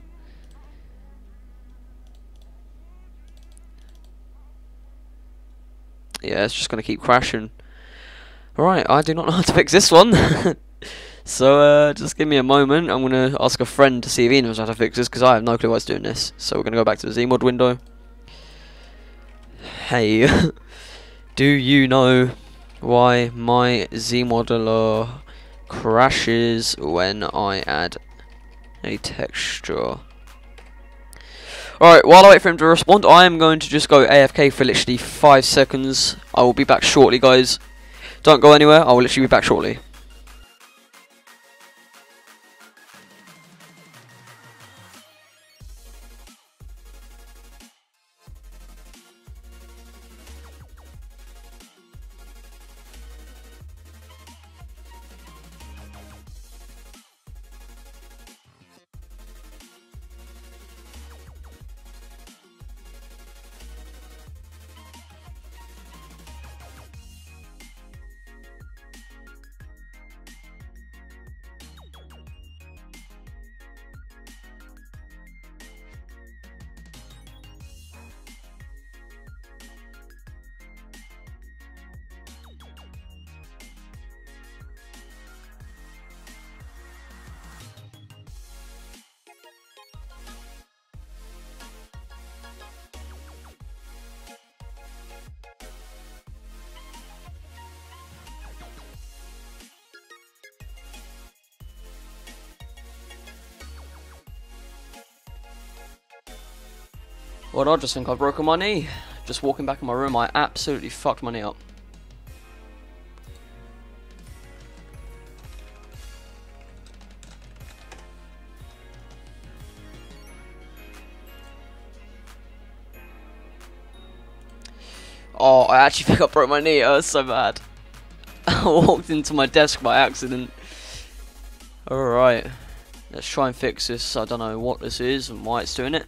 Yeah, it's just going to keep crashing. Alright, I do not know how to fix this one. so, uh, just give me a moment. I'm going to ask a friend to see if he knows how to fix this, because I have no clue what's doing this. So, we're going to go back to the Zmod window. Hey, do you know why my Zmodeler crashes when I add a texture? Alright, while I wait for him to respond, I am going to just go AFK for literally 5 seconds. I will be back shortly, guys. Don't go anywhere, I will literally be back shortly. Well, I just think I've broken my knee. Just walking back in my room, I absolutely fucked my knee up. Oh, I actually think I broke my knee. Oh, so bad. I walked into my desk by accident. Alright. Let's try and fix this. I don't know what this is and why it's doing it.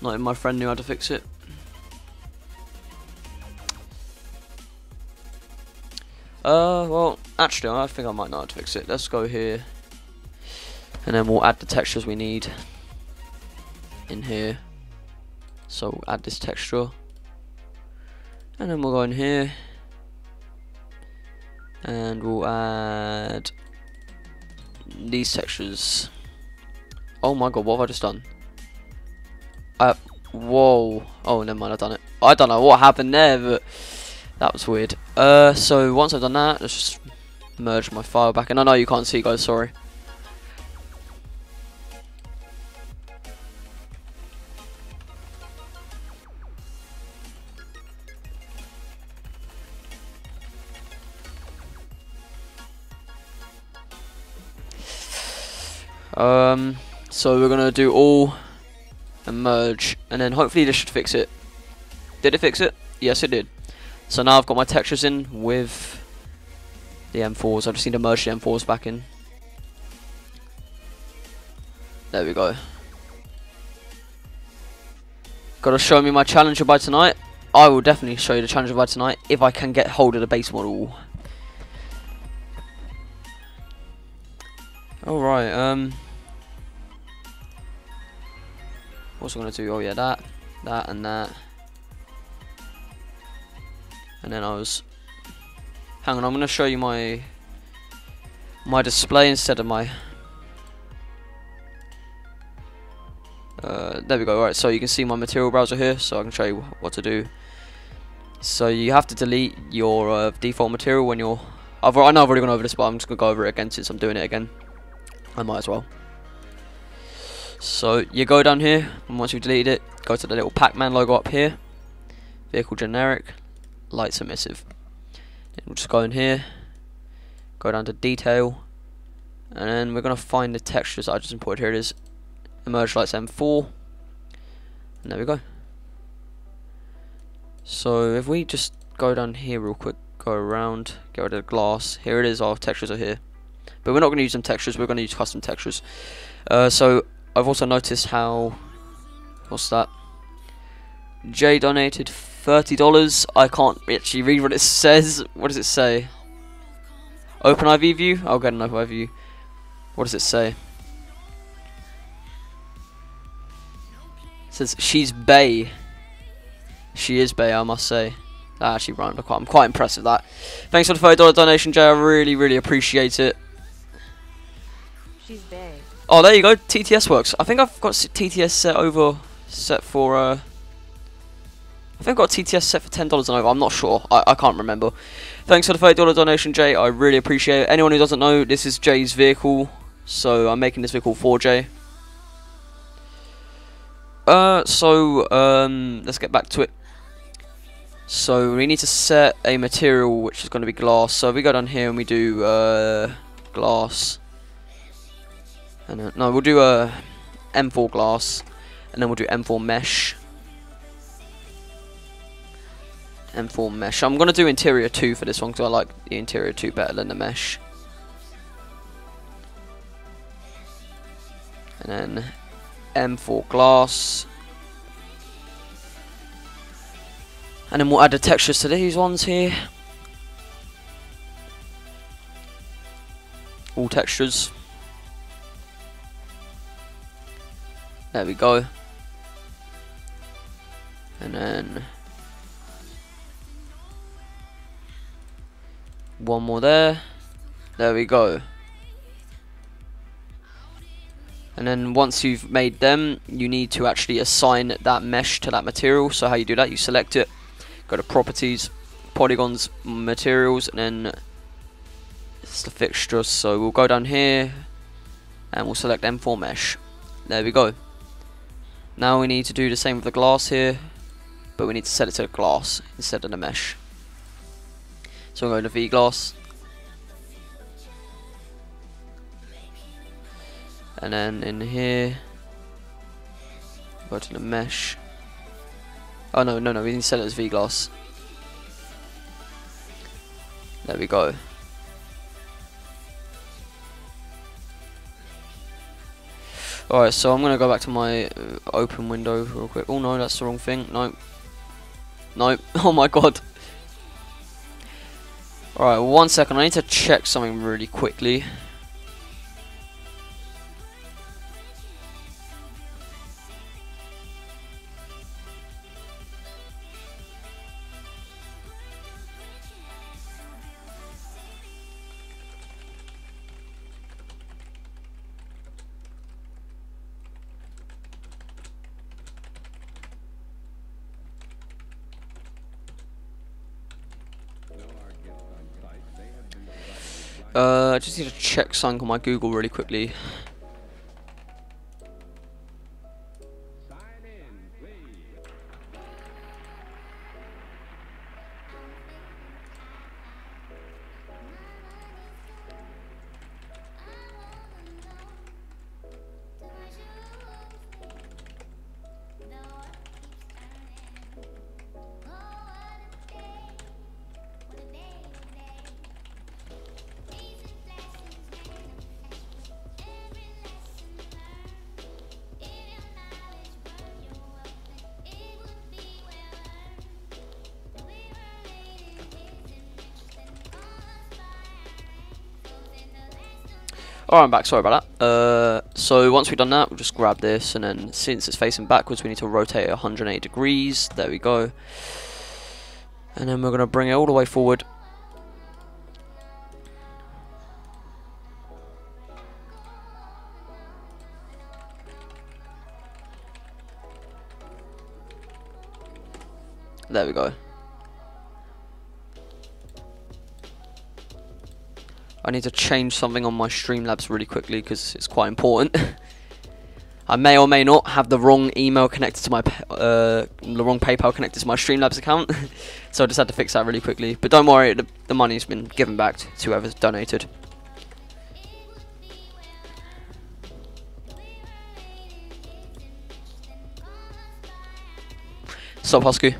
Not even my friend knew how to fix it. Uh, well, actually, I think I might know how to fix it. Let's go here. And then we'll add the textures we need in here. So we'll add this texture. And then we'll go in here. And we'll add these textures. Oh my god, what have I just done? Uh, whoa. Oh, never mind, I've done it. I don't know what happened there, but that was weird. Uh, so once I've done that, let's just merge my file back. And I know you can't see, guys, sorry. Um, so we're gonna do all and merge, and then hopefully this should fix it. Did it fix it? Yes, it did. So now I've got my textures in with the M4s. I just need to merge the M4s back in. There we go. Gotta show me my challenger by tonight. I will definitely show you the challenger by tonight if I can get hold of the base model. Alright, um... What's I gonna do? Oh yeah, that, that, and that. And then I was. Hang on, I'm gonna show you my my display instead of my. Uh, there we go. Right, so you can see my material browser here, so I can show you what to do. So you have to delete your uh, default material when you're. I've, I know I've already gone over this, but I'm just gonna go over it again since I'm doing it again. I might as well. So you go down here, and once you've deleted it, go to the little Pac-Man logo up here. Vehicle generic, light submissive. Then we'll just go in here, go down to detail, and then we're gonna find the textures I just imported. Here it is, emerge lights M4, and there we go. So if we just go down here real quick, go around, get rid of the glass. Here it is. Our textures are here, but we're not going to use some textures. We're going to use custom textures. Uh, so I've also noticed how. What's that? Jay donated thirty dollars. I can't actually read what it says. What does it say? Open IV view. I'll get an open IV view. What does it say? It says she's Bay. She is Bay, I must say. That actually rhymed. I'm quite, I'm quite impressed with that. Thanks for the thirty dollar donation, Jay. I really, really appreciate it. She's big. Oh, there you go. TTS works. I think I've got TTS set over set for. Uh, I think I've got TTS set for ten dollars and over. I'm not sure. I, I can't remember. Thanks for the thirty dollar donation, Jay. I really appreciate it. Anyone who doesn't know, this is Jay's vehicle, so I'm making this vehicle for Jay. Uh, so um, let's get back to it. So we need to set a material which is going to be glass. So we go down here and we do uh, glass. And no, we'll do a M4 glass, and then we'll do M4 mesh. M4 mesh. I'm gonna do interior 2 for this one because I like the interior 2 better than the mesh. And then M4 glass. And then we'll add the textures to these ones here. All textures. There we go. And then one more there. There we go. And then once you've made them, you need to actually assign that mesh to that material. So how you do that, you select it, go to properties, polygons, materials, and then it's the fixtures. So we'll go down here and we'll select M4 mesh. There we go. Now we need to do the same with the glass here, but we need to set it to glass instead of the mesh. So we'll going to V glass. And then in here, go to the mesh. Oh no, no, no, we need to set it as V glass. There we go. Alright, so I'm gonna go back to my uh, open window real quick. Oh no, that's the wrong thing. Nope. Nope. Oh my god. Alright, one second. I need to check something really quickly. Uh, I just need to check something on my Google really quickly. Alright, I'm back. Sorry about that. Uh, so once we've done that, we'll just grab this, and then since it's facing backwards, we need to rotate it 180 degrees. There we go. And then we're going to bring it all the way forward. I need to change something on my Streamlabs really quickly because it's quite important. I may or may not have the wrong email connected to my uh, the wrong PayPal connected to my Streamlabs account, so I just had to fix that really quickly. But don't worry, the, the money's been given back to whoever's donated. Stop, Husky.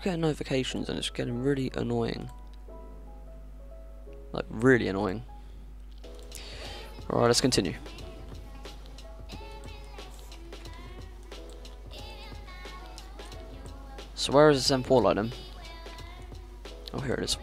Keep getting notifications and it's getting really annoying. Like, really annoying. Alright, let's continue. So where is this M4 item? Oh, here it is.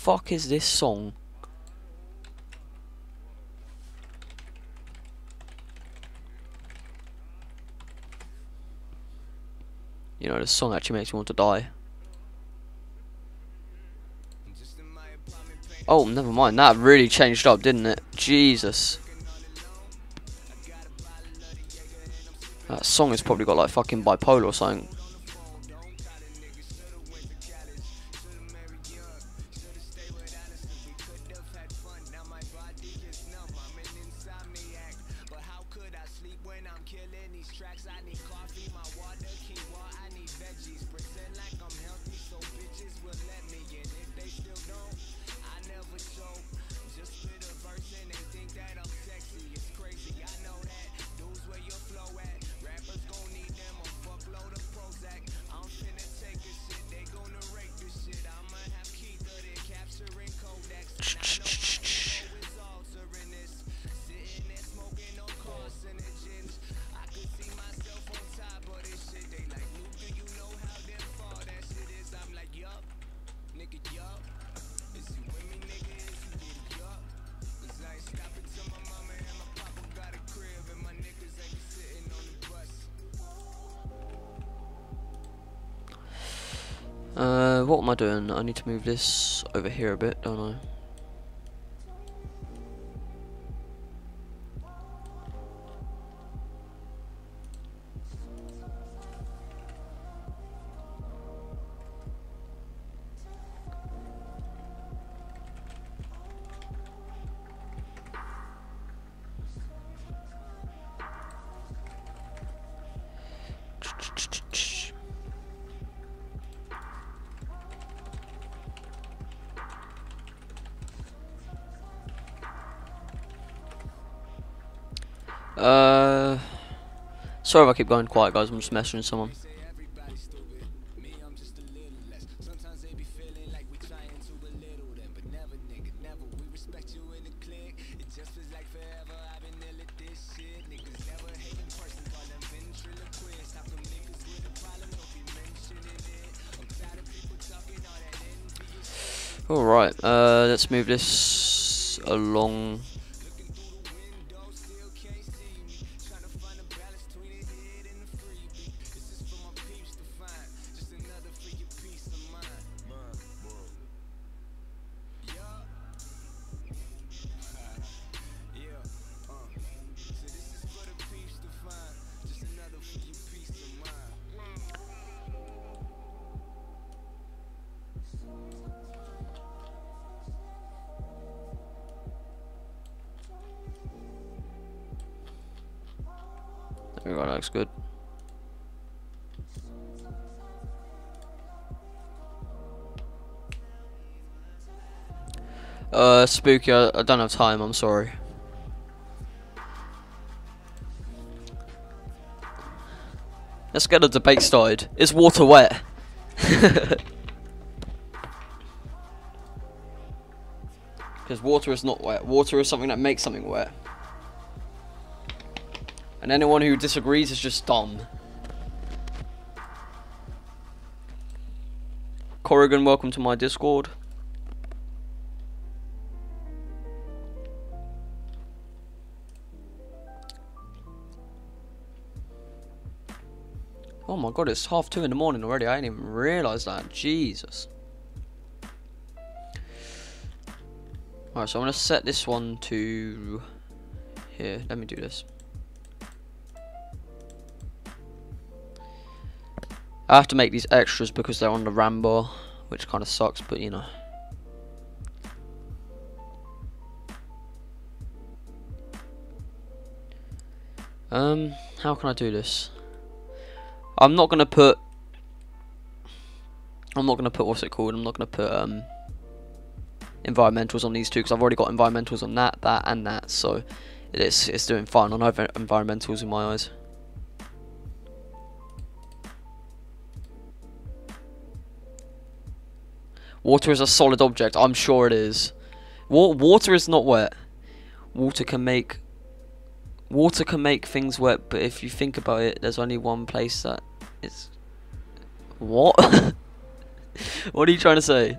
Fuck is this song? You know, this song actually makes me want to die. Oh, never mind. That really changed up, didn't it? Jesus. That song has probably got like fucking bipolar or something. I need to move this over here a bit, don't I? Sorry if I keep going quiet, guys. I'm just messaging someone. Alright, uh, let's move this along. Spooky, I, I don't have time, I'm sorry. Let's get a debate started. Is water wet? Because water is not wet. Water is something that makes something wet. And anyone who disagrees is just dumb. Corrigan, welcome to my Discord. God, it's half two in the morning already. I didn't even realise that. Jesus. Alright, so I'm going to set this one to... Here, let me do this. I have to make these extras because they're on the RAM bar, which kind of sucks, but you know. Um, how can I do this? I'm not gonna put. I'm not gonna put what's it called? I'm not gonna put um environmentals on these two because I've already got environmentals on that, that, and that. So it's it's doing fine on over environmentals in my eyes. Water is a solid object. I'm sure it is. Wa water is not wet. Water can make water can make things wet, but if you think about it, there's only one place that is. What? what are you trying to say?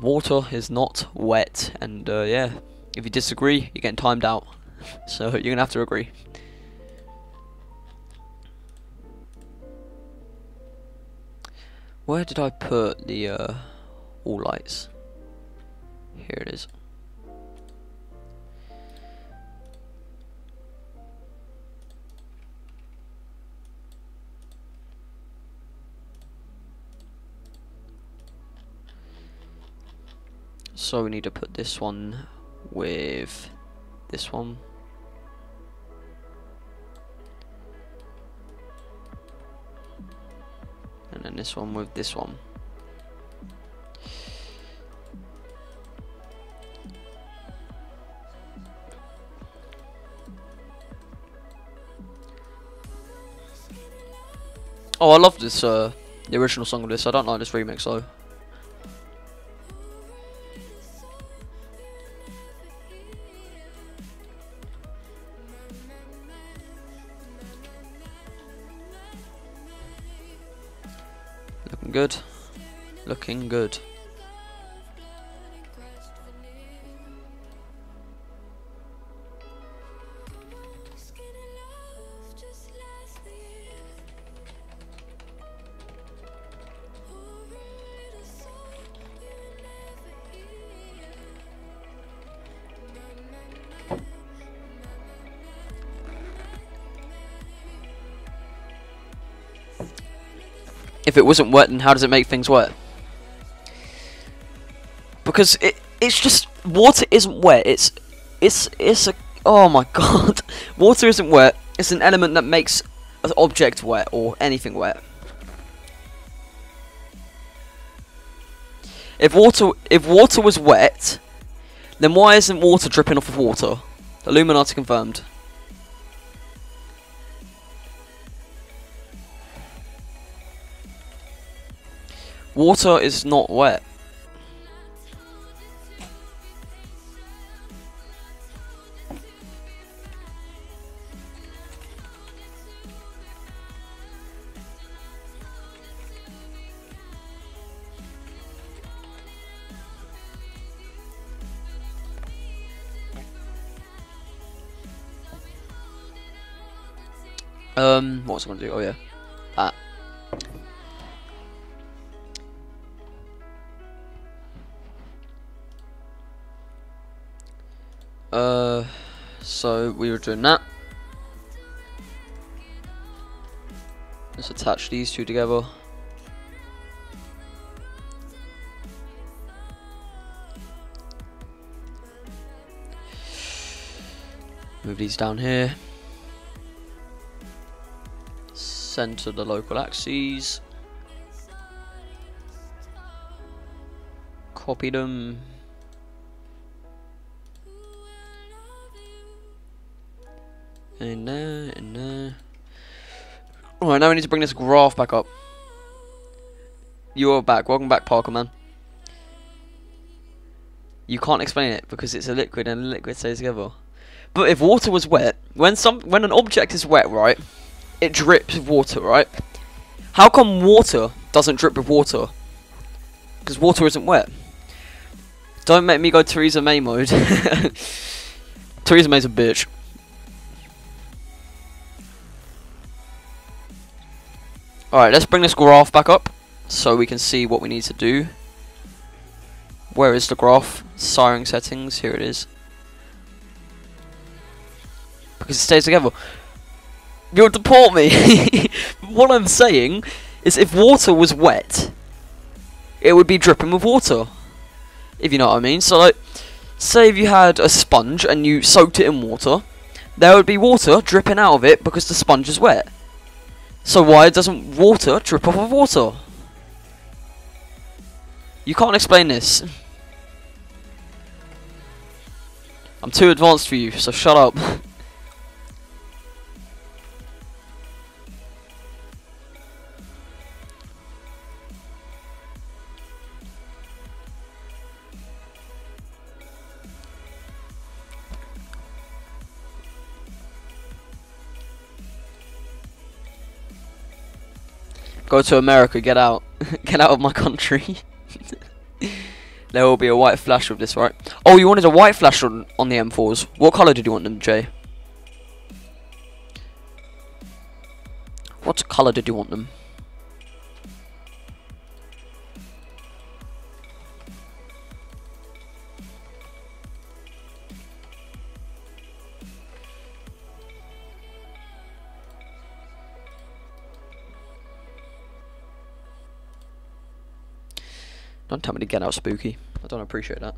Water is not wet, and uh, yeah, if you disagree, you're getting timed out. So you're gonna have to agree. Where did I put the uh, all lights? Here it is. So we need to put this one with this one. And then this one with this one. Oh, I love this, uh, the original song of this. I don't like this remix though. Good. Looking good. If it wasn't wet, then how does it make things wet? Because it it's just water isn't wet. It's it's it's a oh my god. water isn't wet. It's an element that makes an object wet or anything wet. If water if water was wet, then why isn't water dripping off of water? Illuminati confirmed. Water is not wet. Um, what was I going to do? Oh yeah, that. Uh, so we were doing that. Let's attach these two together. Move these down here. Center the local axes. Copy them. In there, in there. Alright, now we need to bring this graph back up. You are back. Welcome back, Parker, man. You can't explain it because it's a liquid and a liquid stays together. But if water was wet, when some when an object is wet, right, it drips with water, right? How come water doesn't drip with water? Because water isn't wet. Don't make me go Theresa May mode. Theresa May's a bitch. Alright, let's bring this graph back up so we can see what we need to do. Where is the graph? Siren settings, here it is. Because it stays together. You'll deport me! what I'm saying is if water was wet, it would be dripping with water. If you know what I mean. So like, say if you had a sponge and you soaked it in water, there would be water dripping out of it because the sponge is wet. So why doesn't water drip off of water? You can't explain this. I'm too advanced for you, so shut up. Go to America, get out. get out of my country. there will be a white flash with this, right? Oh, you wanted a white flash on, on the M4s. What colour did you want them, Jay? What colour did you want them? Me to get out spooky. I don't appreciate that.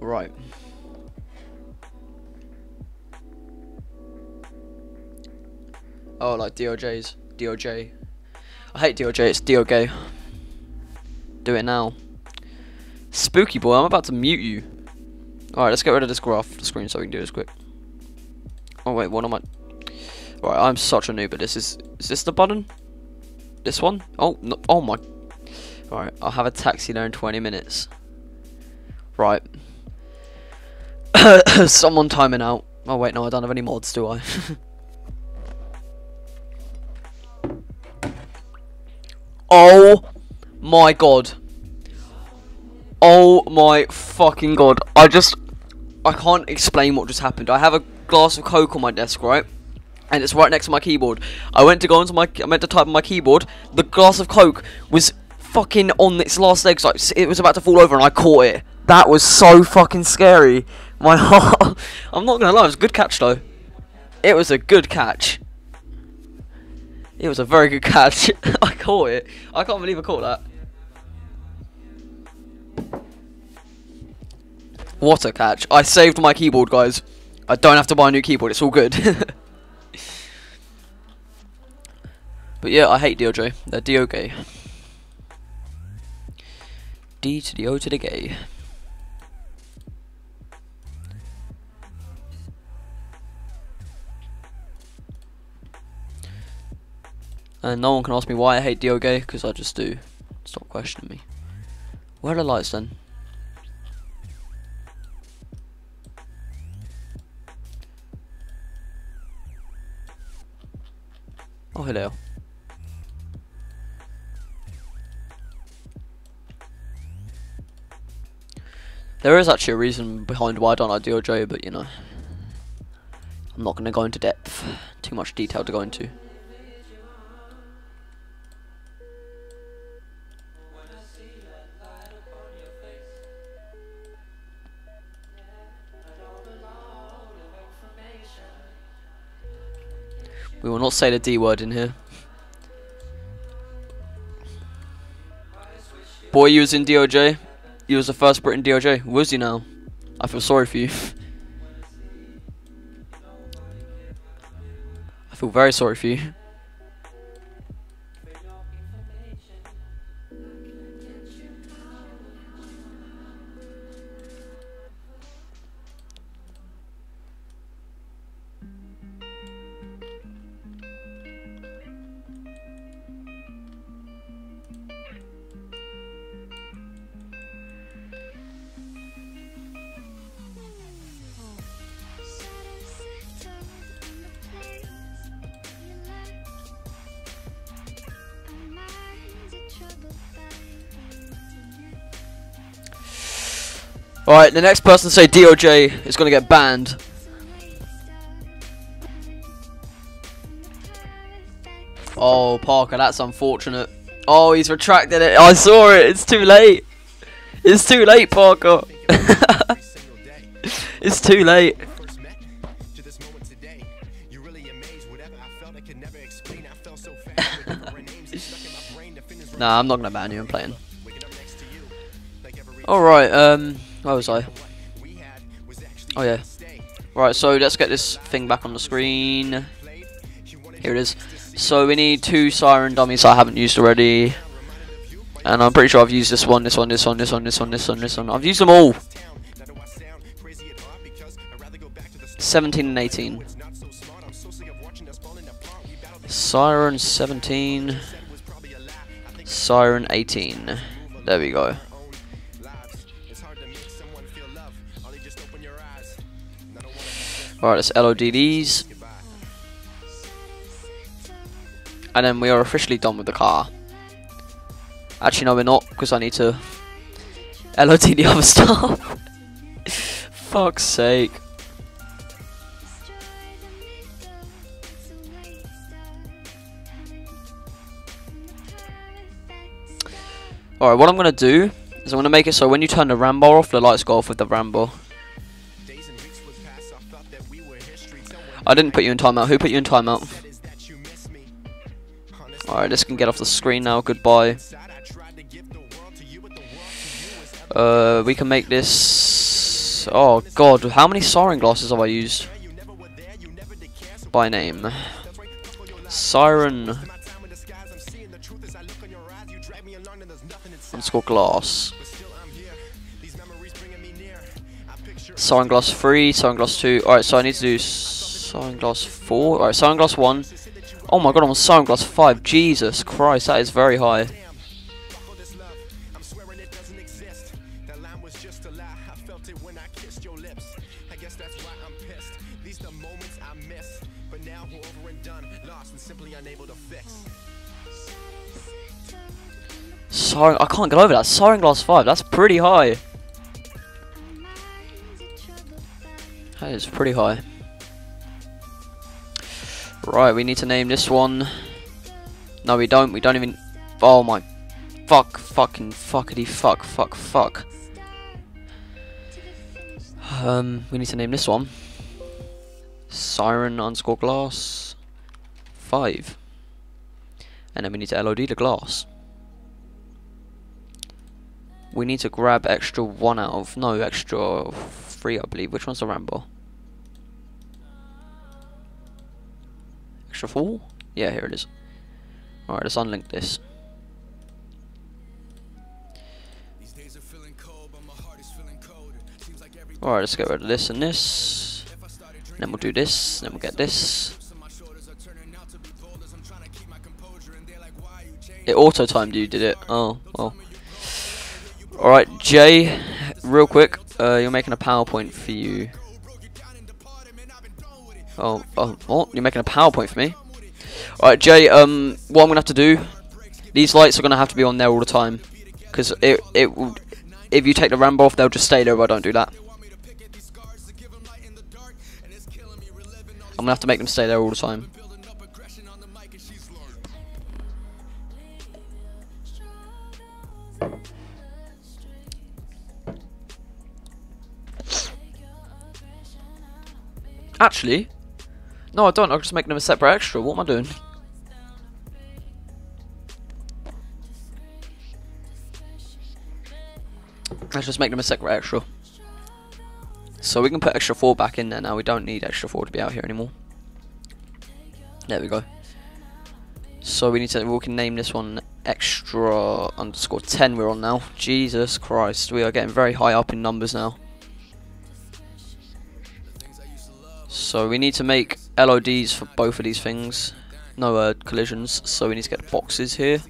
Right. Oh, like DOJ's. DOJ. I hate DOJ, it's DOJ. Do it now. Spooky boy, I'm about to mute you. Alright, let's get rid of this graph the screen so we can do this quick. Oh wait, what am I... Right, I'm such a noob at this. Is is this the button? This one? Oh, no, oh my. Alright, I'll have a taxi there in 20 minutes. Right. Someone timing out. Oh wait, no, I don't have any mods, do I? oh my god. Oh my fucking god. I just... I can't explain what just happened. I have a glass of coke on my desk, right? And it's right next to my keyboard. I went to go onto my, I meant to type on my keyboard. The glass of Coke was fucking on its last legs, like it was about to fall over, and I caught it. That was so fucking scary. My heart. I'm not gonna lie, it was a good catch though. It was a good catch. It was a very good catch. I caught it. I can't believe I caught that. What a catch. I saved my keyboard, guys. I don't have to buy a new keyboard, it's all good. But yeah, I hate DOJ. They're DOJ. D to the O to the gay. And no one can ask me why I hate Dio gay, because I just do. Stop questioning me. Where are the lights then? Oh, hello. There is actually a reason behind why I don't like DOJ, but you know, I'm not going to go into depth. Too much detail to go into. We will not say the D word in here. Boy, using DOJ. You was the first Brit in DOJ. Was he now? I feel sorry for you. I feel very sorry for you. Alright, the next person to say DOJ is going to get banned. Oh, Parker, that's unfortunate. Oh, he's retracted it. I saw it. It's too late. It's too late, Parker. Every single day. it's too late. First met to this moment today. You really amazed. Whatever I felt, I could never explain. I felt so fast. with different names that stuck in my brain. The finish Nah, I'm not going to ban you. I'm playing. waking up next to you. Like every Alright, um, where was I? Oh, yeah. Right, so let's get this thing back on the screen. Here it is. So we need two siren dummies I haven't used already. And I'm pretty sure I've used this one, this one, this one, this one, this one, this one, this one. I've used them all. town. Now do I sound crazy at heart? Because I'd rather go back to the start. 17 and 18. It's not so smart. I'm so sick of watching us falling apart. We battled the Siren 17. said was probably a lie. I think Siren 18. There we go. Alright, let's LOD these. And then we are officially done with the car. Actually, no, we're not, because I need to LOD the other stuff. Fuck's sake. Alright, what I'm going to do is I'm going to make it so when you turn the Rambo off, the lights go off with the Rambo. I didn't put you in timeout. Who put you in timeout? Alright, this can get off the screen now. Goodbye. Uh, we can make this. Oh god, how many siren glasses have I used by name? Siren underscore glass. Siren glass three, siren glass two. Alright, so I need to do siren glass four. Alright, siren glass one. Oh my god, I'm on siren glass five. Jesus Christ, that is very high. Lie. I can't get over that. Siren glass five. That's pretty high. That is pretty high. Right, we need to name this one. No, we don't. We don't even. Oh my. Fuck, fucking, fuckity, fuck, fuck, fuck. Um, we need to name this one. Siren underscore glass. Five. And then we need to LOD the glass. We need to grab extra one out of. No, extra three, I believe. Which one's the Rambo? extra? Yeah, here it is. Alright, let's unlink this. Alright, let's get rid of this and this. Then we'll do this, then we'll get this. It auto-timed you, did it? Oh, well. Alright, Jay, real quick, uh, you're making a PowerPoint for you. Oh, oh, what? You're making a PowerPoint for me? Alright, Jay, um, what I'm gonna have to do, these lights are gonna have to be on there all the time. Because it, it if you take the ramp off, they'll just stay there if I don't do that. I'm gonna have to make them stay there all the time. Actually, no, I don't. I'll just make them a separate extra. What am I doing? Let's just make them a separate extra. So we can put extra 4 back in there now. We don't need extra 4 to be out here anymore. There we go. So we need to, we can name this one extra underscore 10 we're on now. Jesus Christ, we are getting very high up in numbers now. So we need to make LODs for both of these things. No uh, collisions, so we need to get boxes here.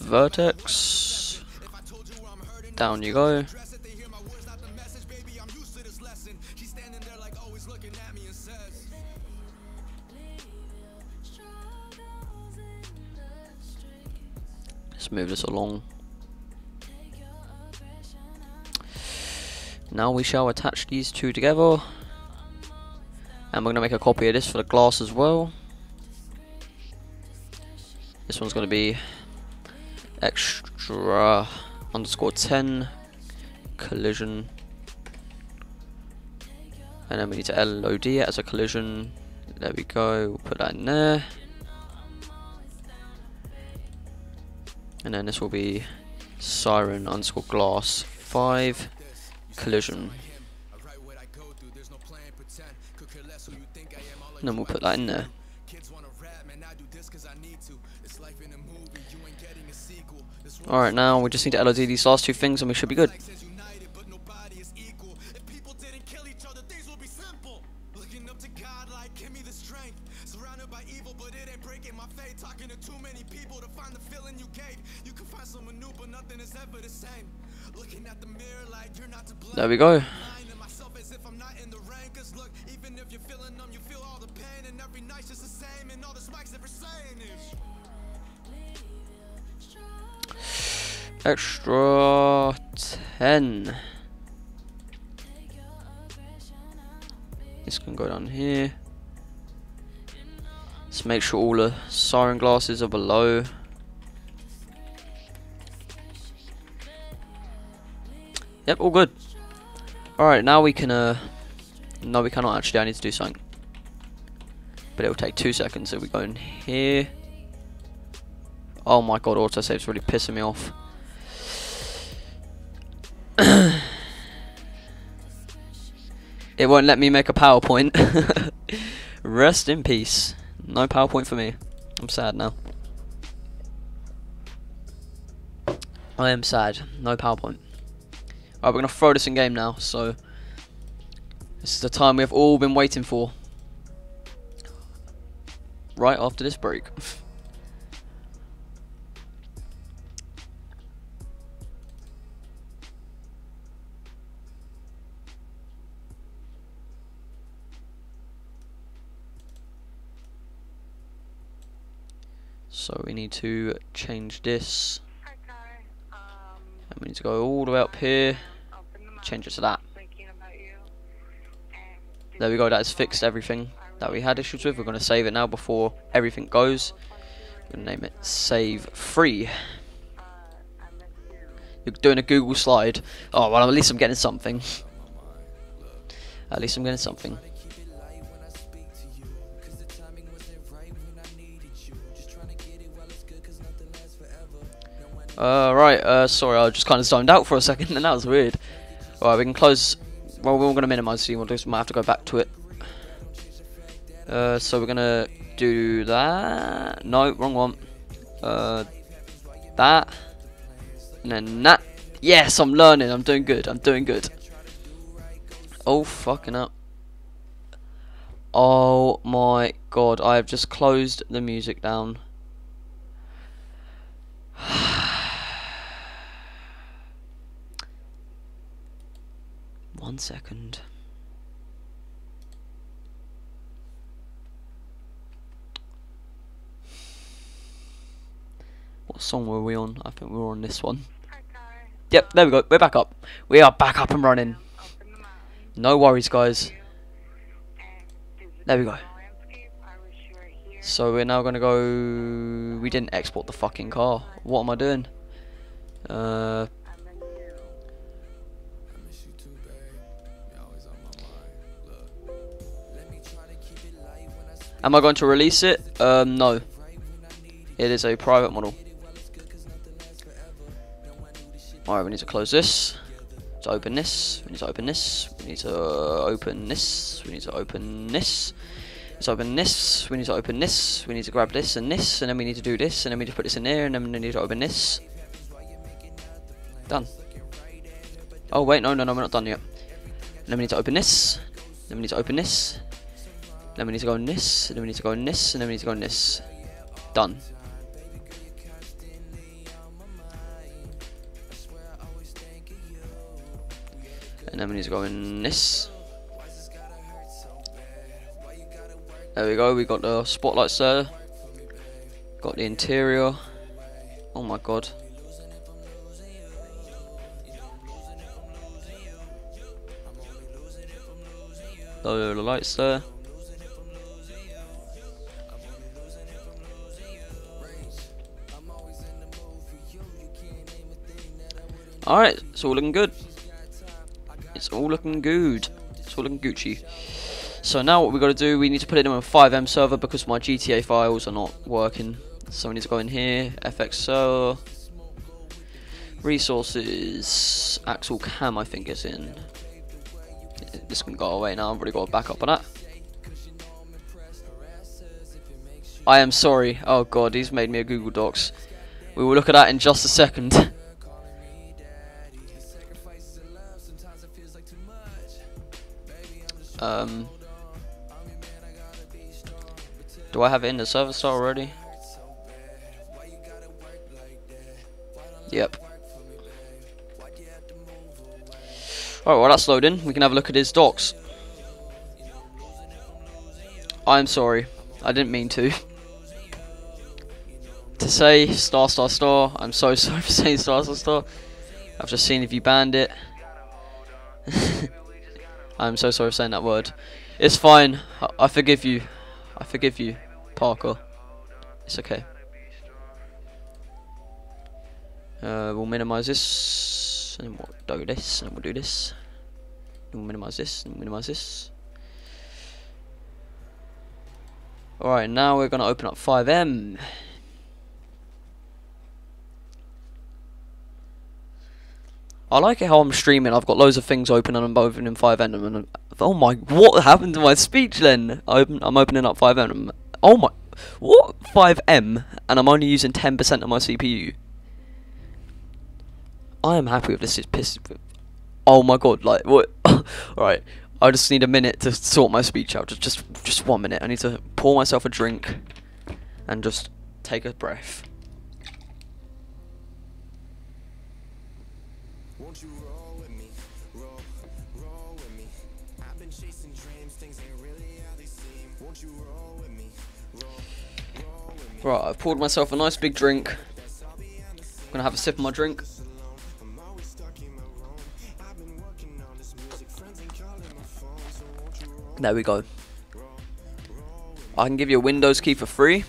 Vertex. Down you go. Let's move this along. Now we shall attach these two together. And we're going to make a copy of this for the glass as well. This one's going to be extra underscore 10 collision. And then we need to LOD it as a collision. There we go, we'll put that in there. And then this will be siren underscore glass 5 collision. And then we'll put that in there. Alright, now we just need to LOD these last two things and we should be good. There we go. Extra 10. This can go down here. Let's make sure all the siren glasses are below. Yep, all good. Alright, now we can, uh... No, we cannot actually, I need to do something. But it will take two seconds, so we go in here. Oh my god, autosave's really pissing me off. it won't let me make a PowerPoint. Rest in peace. No PowerPoint for me. I'm sad now. I am sad. No PowerPoint. Alright, we're going to throw this in game now, so... This is the time we've all been waiting for. Right after this break. So we need to change this. And we need to go all the way up here. Change it to that. There we go, that has fixed everything that we had issues with. We're going to save it now before everything goes. We're going to name it Save Free. You're doing a Google slide. Oh, well, at least I'm getting something. At least I'm getting something. Uh, right, uh, sorry, I just kind of zoned out for a second, and that was weird. Alright, we can close. Well, we're going to minimize the just might have to go back to it. Uh, so we're going to do that. No, wrong one. Uh, that. And then that. Yes, I'm learning. I'm doing good. I'm doing good. Oh, fucking up. Oh my god, I have just closed the music down. One second. What song were we on? I think we were on this one. Yep, there we go. We're back up. We are back up and running. No worries, guys. There we go. So we're now gonna go. We didn't export the fucking car. What am I doing? Uh, am I going to release it? Um, no. It is a private model. Alright, we need to close this. To open this, we need to open this. We need to open this. We need to open this. Let's open this. We need to open this. We need to grab this and this, and then we need to do this, and then we need to put this in there, and then we need to open this. Done. Oh wait, no, no, no, we're not done yet. And then we need to open this. Then we need to open this. Then we need to go in this. and Then we need to go in this, and then we need to go in this. Done. And then we need to go in this. There we go, we got the spotlights there. Got the interior. Oh my god. The lights there. Alright, it's all looking good. It's all looking good. It's all looking Gucci. So now what we got to do, we need to put it in a FiveM server because my GTA files are not working. So we need to go in here, FX server, resources, Axel Cam I think is in. This can go away now, I've already got a backup on that. I am sorry, oh god, he's made me a Google Docs. We will look at that in just a second. Um, do I have it in the server store already? Yep. Alright, well that's loading. We can have a look at his docs. I'm sorry. I didn't mean to. to say star star star, I'm so sorry for saying star star star. I've just seen if you banned it. I'm so sorry for saying that word. It's fine. I, I forgive you. I forgive you, Parker. It's okay. Uh, we'll minimize this, and we'll do this, and we'll do this. And we'll minimize this, and minimize this. Alright, now we're going to open up FiveM. I like it how I'm streaming. I've got loads of things open and I'm opening FiveM. And oh my, what happened to my speech then? I open, I'm opening up FiveM. Oh my, what FiveM? And I'm only using 10% of my CPU. I am happy with this. It's pissed. Oh my god, like what? Alright, I just need a minute to sort my speech out. Just, just, just one minute. I need to pour myself a drink and just take a breath. Right, I've poured myself a nice big drink. I'm gonna have a sip of my drink. There we go. I can give you a Windows key for free.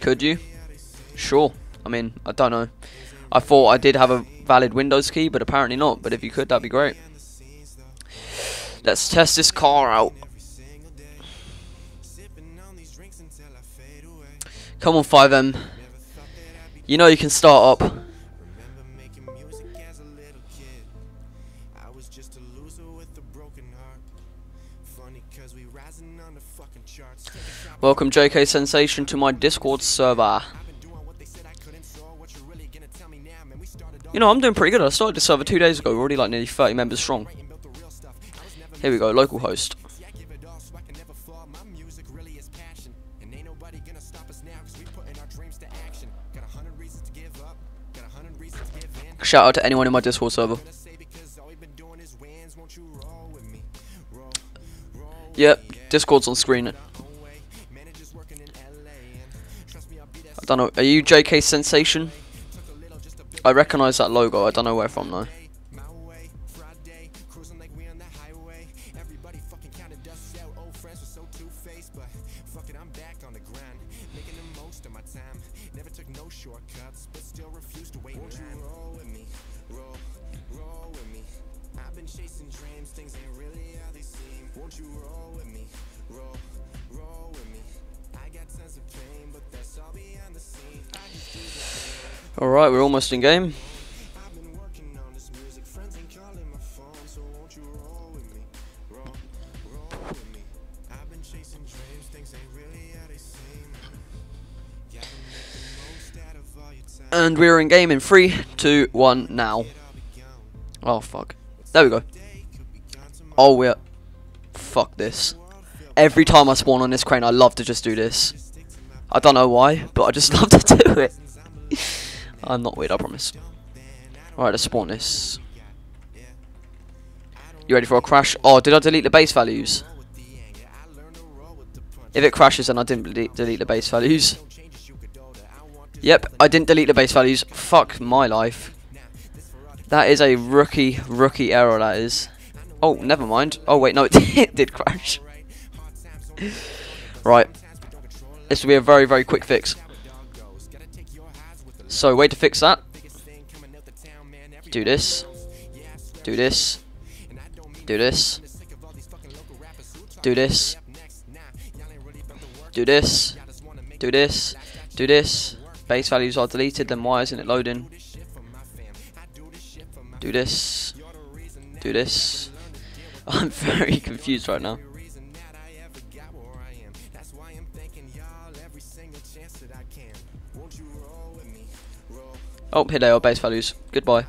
Could you? Sure. I mean, I don't know. I thought I did have a valid Windows key, but apparently not. But if you could, that'd be great. Let's test this car out. Come on, FiveM. You know you can start up. Welcome, JK Sensation, to my Discord server. You know, I'm doing pretty good. I started this server two days ago. We're already like nearly 30 members strong. Here we go, local host. Shout out to anyone in my Discord server. Yep, Discord's on screen. I don't know. Are you JK Sensation? I recognise that logo. I don't know where from though. Out of all your time. And we're in game in three, two, one, now. Oh, fuck. There we go. Oh, we're... Fuck this. Every time I spawn on this crane, I love to just do this. I don't know why, but I just love to do it. I'm not weird, I promise. Alright, let's spawn this. You ready for a crash? Oh, did I delete the base values? If it crashes, then I didn't delete, delete the base values. Yep, I didn't delete the base values. Fuck my life. That is a rookie, rookie error, that is. Oh, never mind. Oh, wait, no, it did, it did crash. right. This will be a very, very quick fix. So, way to fix that. Do this. Do this. Do this. Do this. Do this. Do this. Do this. Base values are deleted, then why isn't it loading? Do this. Do this. I'm very confused right now. Oh, here they are, base values. Goodbye.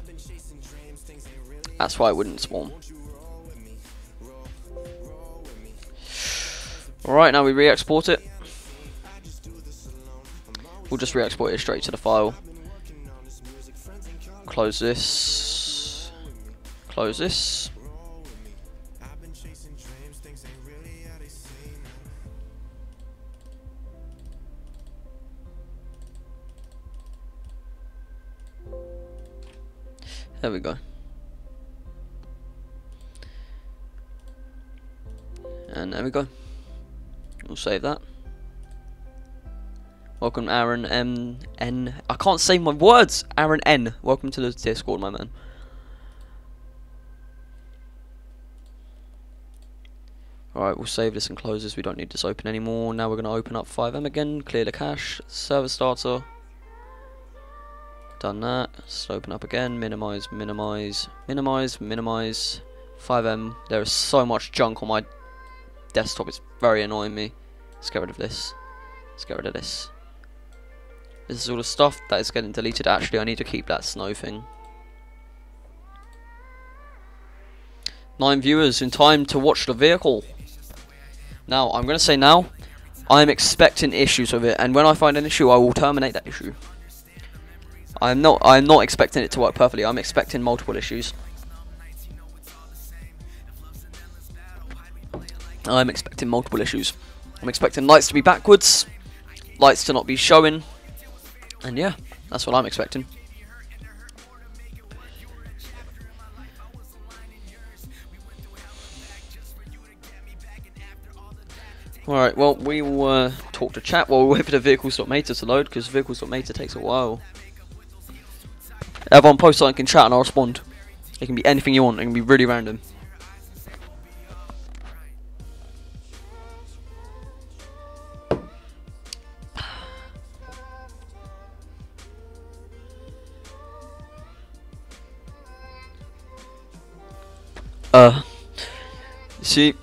That's why it wouldn't spawn. Alright, now we re-export it. We'll just re-export it straight to the file. Close this. Close this. There we go. And there we go. We'll save that. Welcome Aaron M N I can't say my words! Aaron N. Welcome to the Discord, my man. Alright, we'll save this and close this. We don't need this open anymore. Now we're going to open up FiveM again, clear the cache, server starter. Done that. Let's open up again. Minimize, minimize, minimize, minimize. FiveM. There is so much junk on my desktop. It's very annoying me. Let's get rid of this. Let's get rid of this. This is all the stuff that is getting deleted. Actually, I need to keep that snow thing. Nine viewers in time to watch the vehicle. Now, I'm going to say now, I'm expecting issues with it, and when I find an issue, I will terminate that issue. I'm not. I'm not expecting it to work perfectly. I'm expecting multiple issues. I'm expecting multiple issues. I'm expecting lights to be backwards, lights to not be showing, and yeah, that's what I'm expecting. Alright, well, we will uh, talk to chat while we wait for the vehicles.meta to load, because vehicles.meta takes a while. Everyone post something in chat and I'll respond. It can be anything you want, it can be really random. Uh, see,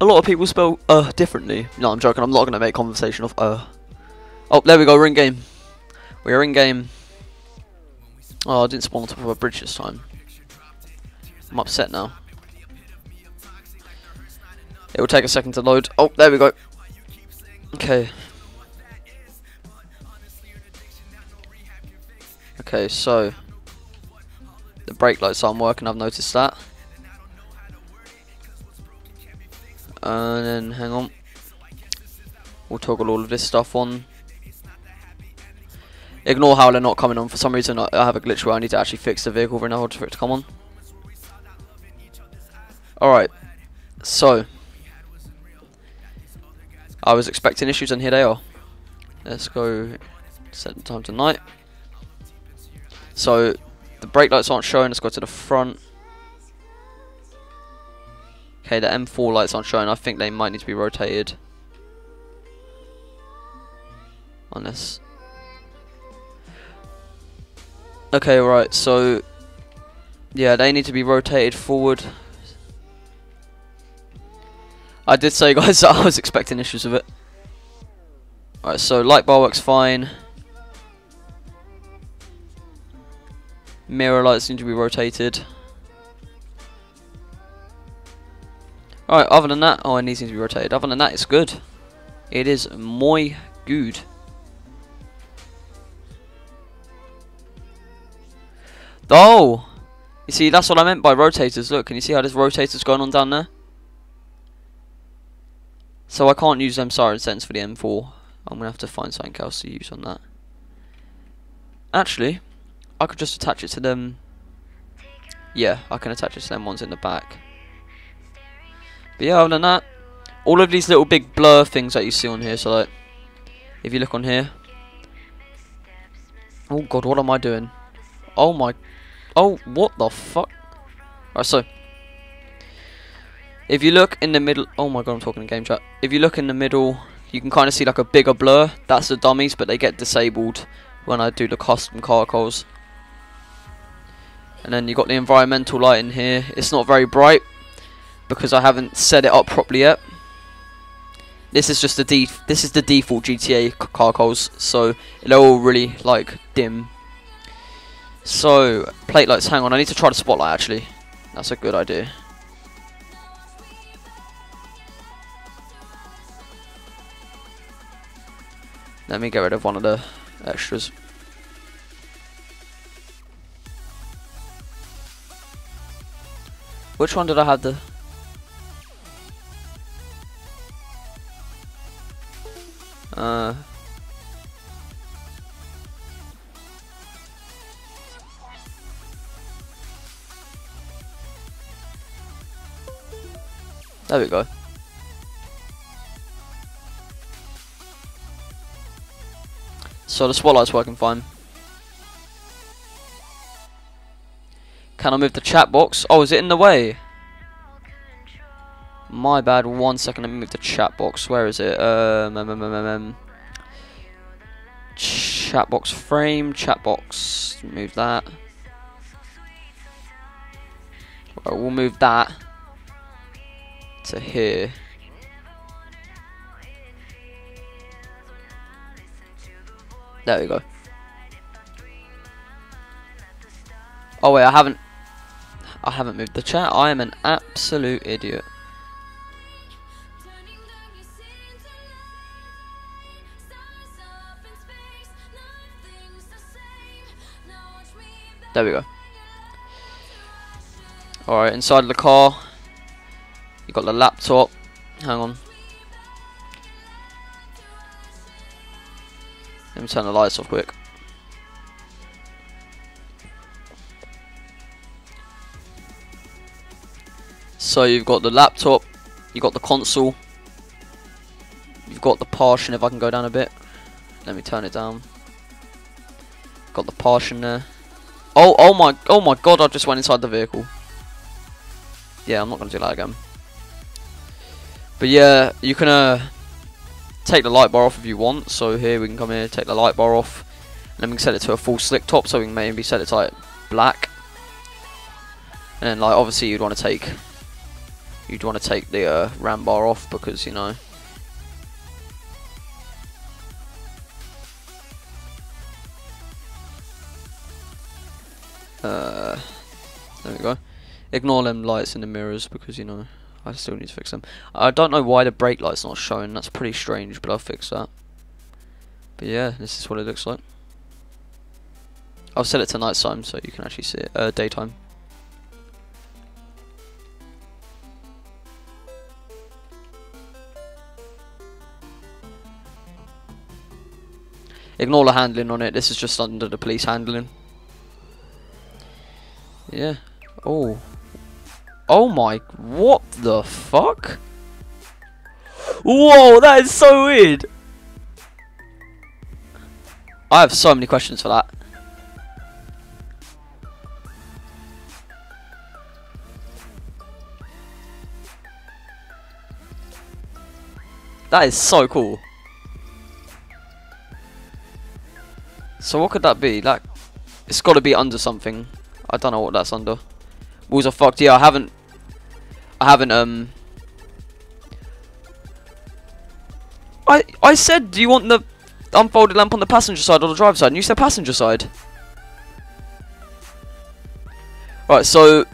a lot of people spell uh differently. No, I'm joking. I'm not going to make conversation of uh. Oh, there we go. We're in game. We are in game. Oh, I didn't spawn on top of a bridge this time. I'm upset now. It will take a second to load. Oh, there we go. Okay. Okay, so the brake lights aren't working. I've noticed that. And then hang on. We'll toggle all of this stuff on. Ignore Howler not coming on. For some reason, I have a glitch where I need to actually fix the vehicle in order for it to come on. Alright. So. I was expecting issues and here they are. Let's go set the time to night. So, the brake lights aren't showing. Let's go to the front. Okay, the M4 lights aren't showing. I think they might need to be rotated. On Okay, right, so... Yeah, they need to be rotated forward. I did say, guys, that I was expecting issues with it. Alright, so light bar works fine. Mirror lights need to be rotated. Alright, other than that, oh, it needs to be rotated. Other than that, it's good. It is muy good. Oh! You see, that's what I meant by rotators. Look, can you see how this rotator's going on down there? So I can't use them siren sensors for the M4. I'm going to have to find something else to use on that. Actually, I could just attach it to them. Yeah, I can attach it to them ones in the back. But yeah, other than that, all of these little big blur things that you see on here, so like, if you look on here. Oh god, what am I doing? Oh my, oh, what the fuck? Alright, so, if you look in the middle, oh my god, I'm talking in game chat. If you look in the middle, you can kind of see like a bigger blur. That's the dummies, but they get disabled when I do the custom carcols. And then you got the environmental light in here. It's not very bright because I haven't set it up properly yet. This is just the def this is the default GTA carcols, so it'll all really like dim. So plate lights. Hang on, I need to try the spotlight actually. That's a good idea. Let me get rid of one of the extras. Which one did I have the... Uh... There we go. So the spotlight's working fine. Can I move the chat box? Oh, is it in the way? My bad. One second. Let me move the chat box. Where is it? Um, um, um, um, um, um. Chat box frame. Chat box. Move that. Right, we'll move that to here. There we go. Oh wait, I haven't I haven't moved the chat. I am an absolute idiot. There we go. Alright, inside the car, got the laptop. Hang on. Let me turn the lights off quick. So you've got the laptop, you've got the console, you've got the partition if I can go down a bit. Let me turn it down. Got the partition there. Oh, oh my, oh my god, I just went inside the vehicle. Yeah, I'm not going to do that again. But yeah, you can uh, take the light bar off if you want. So here we can come here, take the light bar off. And then we can set it to a full slick top, so we can maybe set it to like black. And then like obviously you'd want to take you'd want to take the uh, RAM bar off because you know. Uh, there we go. Ignore them lights in the mirrors because you know I still need to fix them. I don't know why the brake light's not showing. That's pretty strange, but I'll fix that. But yeah, this is what it looks like. I'll set it to night time so you can actually see it. Uh, daytime. Ignore the handling on it. This is just under the police handling. Yeah. Oh. Oh my. What the fuck? Whoa, that is so weird. I have so many questions for that. That is so cool. So what could that be? Like, it's got to be under something. I don't know what that's under. Walls are fucked. Yeah, I haven't. I haven't. Um. I I said, do you want the unfolded lamp on the passenger side or the driver's side? And you said passenger side. Right, so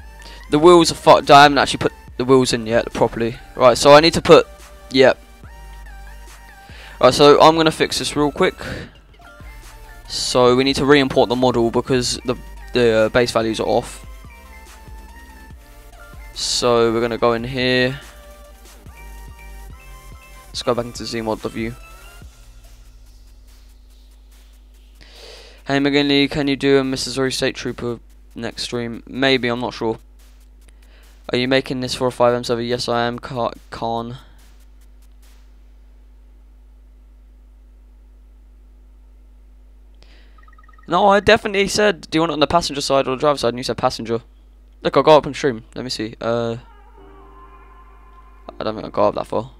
the wheels are fucked. I haven't actually put the wheels in yet properly. Right, so I need to put. Yep. Right, so I'm gonna fix this real quick. So we need to re-import the model because the the uh, base values are off. So we're gonna go in here. Let's go back into ZMod view. Hey McGinlay, can you do a Missouri State Trooper next stream? Maybe, I'm not sure. Are you making this for a FiveM server? Yes, I am, Khan. No, I definitely said, do you want it on the passenger side or the driver side? And you said passenger. Look, I'll go up and stream. Let me see. Uh, I don't think I'll go up that far.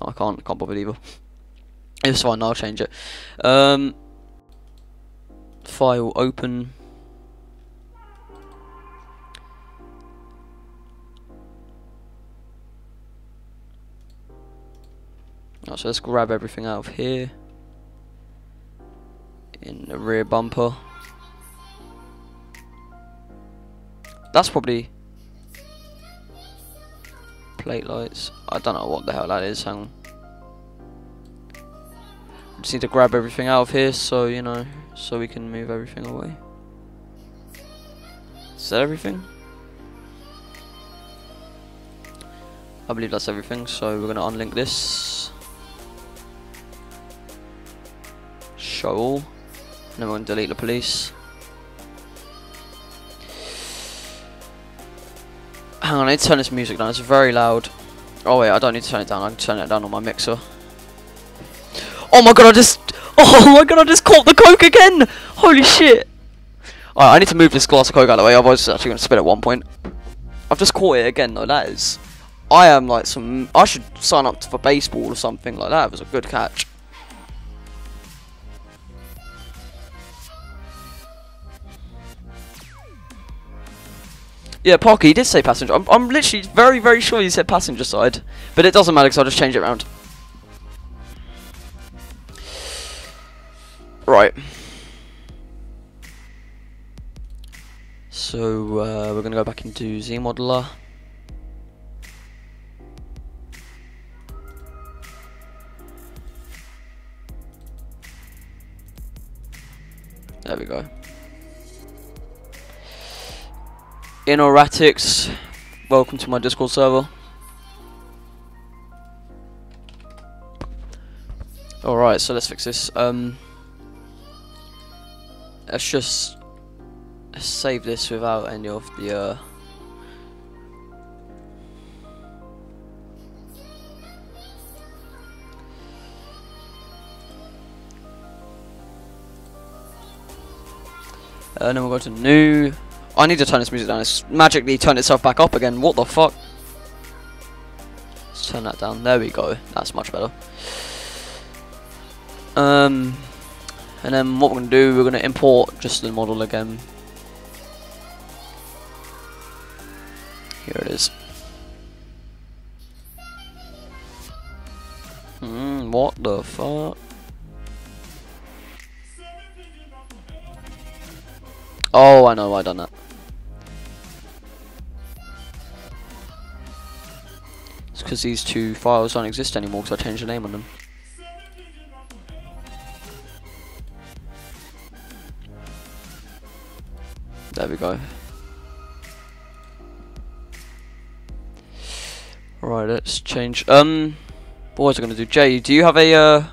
No, I can't. Can't bother either. It's fine. I'll change it. Um, file open. Right, so let's grab everything out of here. In the rear bumper. That's probably plate lights. I don't know what the hell that is. Hang on. Just need to grab everything out of here, so you know, so we can move everything away. Is that everything? I believe that's everything. So we're gonna unlink this. Show all. And then we're gonna delete the police. Hang on, I need to turn this music down. It's very loud. Oh wait, I don't need to turn it down. I can turn it down on my mixer. Oh my god, I just... Oh my god, I just caught the coke again! Holy shit! Alright, I need to move this glass of coke out of the way, otherwise it's actually going to spit at one point. I've just caught it again though, that is... I am like some... I should sign up for baseball or something like that. It was a good catch. Yeah, Parker, he did say passenger. I'm, I'm literally very, very sure he said passenger side. But it doesn't matter because I'll just change it around. Right. So, uh, we're going to go back into ZModeler. There we go. Inoratics, welcome to my Discord server. Alright, so let's fix this. Um, let's just save this without any of the uh, and then we'll go to new I need to turn this music down. It's magically turned itself back up again. What the fuck? Let's turn that down. There we go. That's much better. Um, and then what we're going to do, we're going to import just the model again. Here it is. Mmm. what the fuck? Oh, I know why I done that. Because these two files don't exist anymore because I changed the name on them. There we go. Right, let's change. Um, what was I gonna do? Jay, do you have a uh?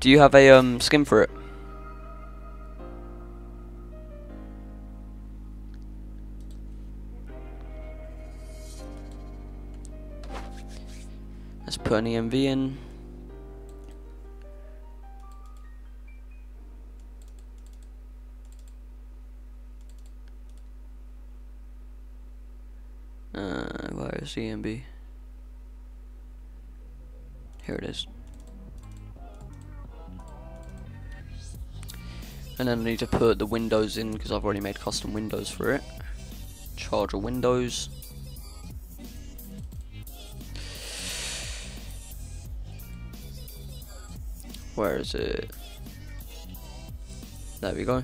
Do you have a um skin for it? Put an EMV in. Uh, where is EMB? Here it is. And then I need to put the windows in because I've already made custom windows for it. Charger windows. Where is it? There we go.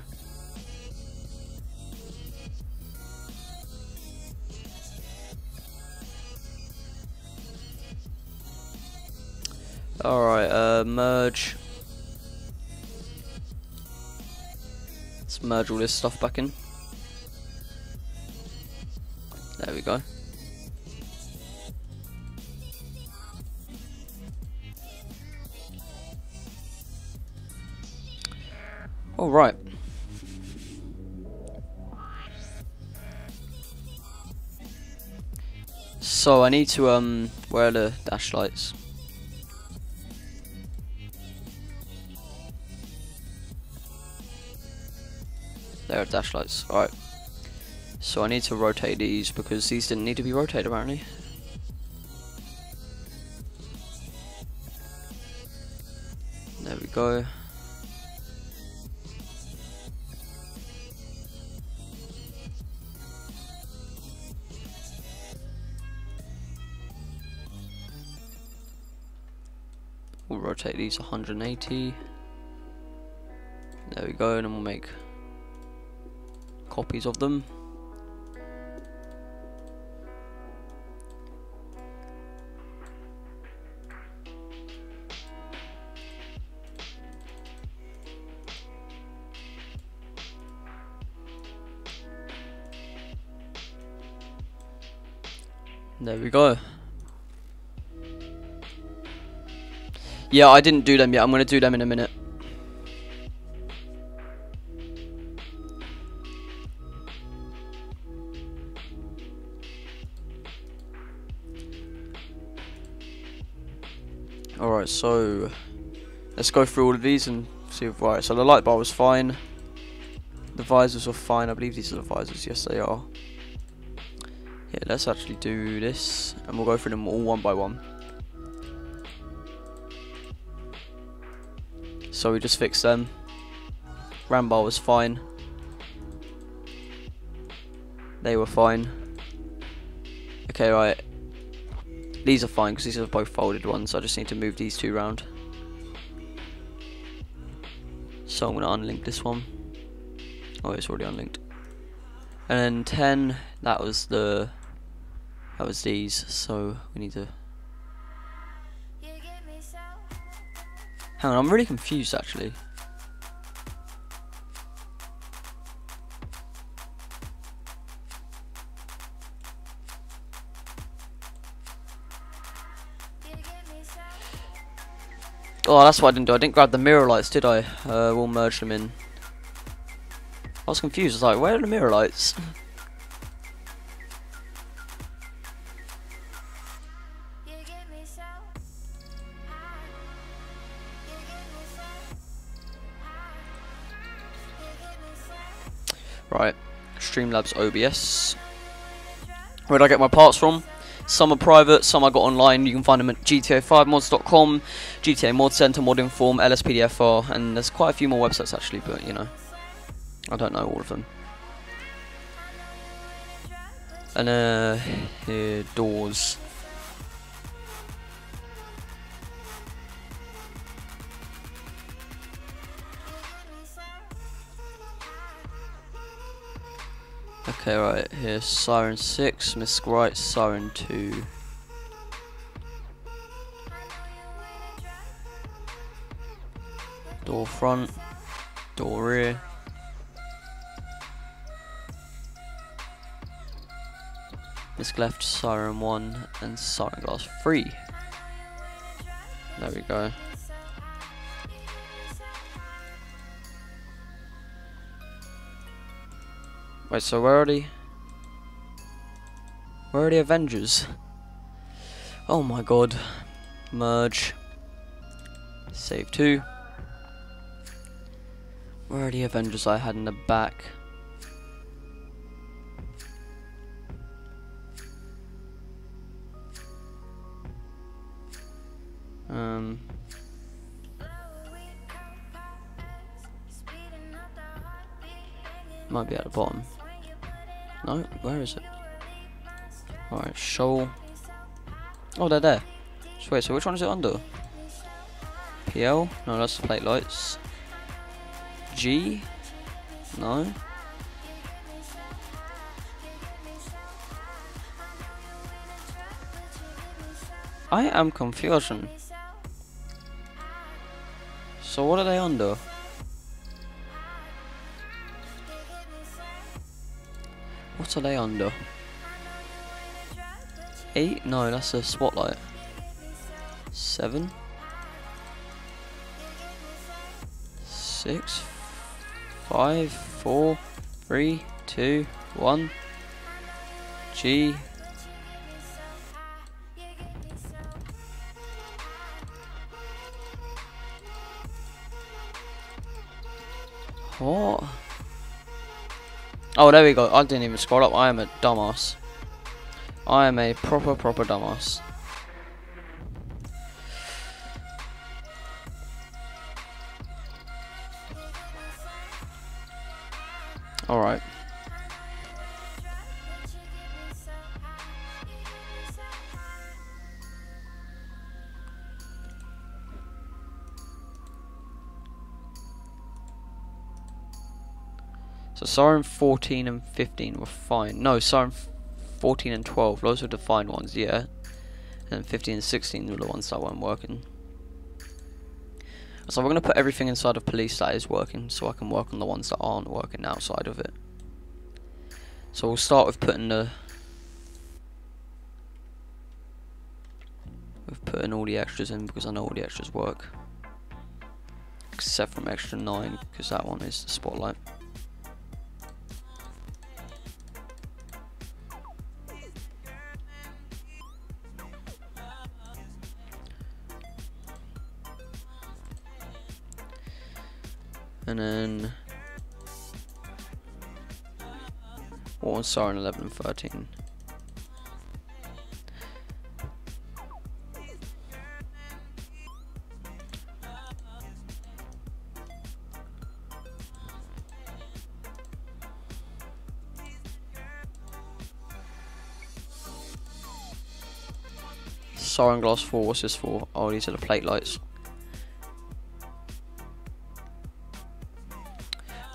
Alright, uh, merge. Let's merge all this stuff back in. Alright. So I need to um wear the dash lights. There are dash lights. Alright. So I need to rotate these because these didn't need to be rotated apparently. There we go. 180. There we go, and we'll make copies of them. There we go. Yeah, I didn't do them yet. I'm going to do them in a minute. Alright, so let's go through all of these and see if right. So the light bar was fine. The visors were fine. I believe these are the visors. Yes, they are. Yeah, let's actually do this and we'll go through them all one by one. So we just fixed them. RAM bar was fine. They were fine. Okay, right. These are fine because these are both folded ones. I just need to move these two around. So I'm going to unlink this one. Oh, it's already unlinked. And then 10, that was the... That was these, so we need to... Hang on, I'm really confused actually. Oh, that's what I didn't do. I didn't grab the mirror lights, did I? Uh, we'll merge them in. I was confused. I was like, where are the mirror lights? Streamlabs OBS. Where did I get my parts from? Some are private, some I got online. You can find them at GTA5mods.com, GTA Mod Center, Mod Inform, LSPDFR, and there's quite a few more websites actually, but you know, I don't know all of them. And uh, here, doors. Okay, right, here's Siren 6, Miss Right, Siren 2. Door front, door rear. Miss left, Siren 1, and Siren glass 3. There we go. Wait, so where are the... Where are the Avengers? Oh my god. Merge. Save 2. Where are the Avengers I had in the back? Um... Might be at the bottom. No, where is it? Alright, show. Oh, they're there. So wait, so which one is it under? PL? No, that's the plate lights. G? No. I am confusion. So what are they under? What are they under? Eight? No, that's a spotlight. Seven? Six? Five? Four? Three? Two? One? G? Oh, there we go. I didn't even scroll up. I am a dumbass. I am a proper, proper dumbass. Siren 14 and 15 were fine. No, Siren 14 and 12, those were the fine ones, yeah. And 15 and 16 were the ones that weren't working. So we're going to put everything inside of police that is working, so I can work on the ones that aren't working outside of it. So we'll start with putting the... With putting all the extras in, because I know all the extras work. Except from extra 9, because that one is the spotlight. Then what was Siren 11 and 13? Siren Glass 4, what's this for? Oh, these are the plate lights.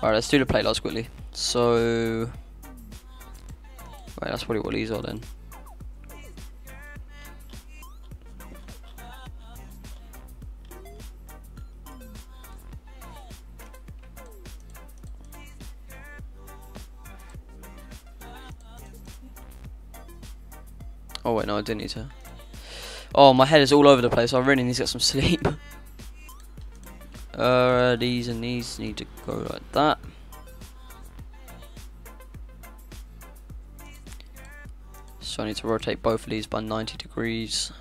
Alright, let's do the plate quickly. So... Right, that's probably what these are then. Oh wait, no, I didn't need to. Oh, my head is all over the place. I really need to get some sleep. Uh, these and these need to go like that. So I need to rotate both of these by 90 degrees.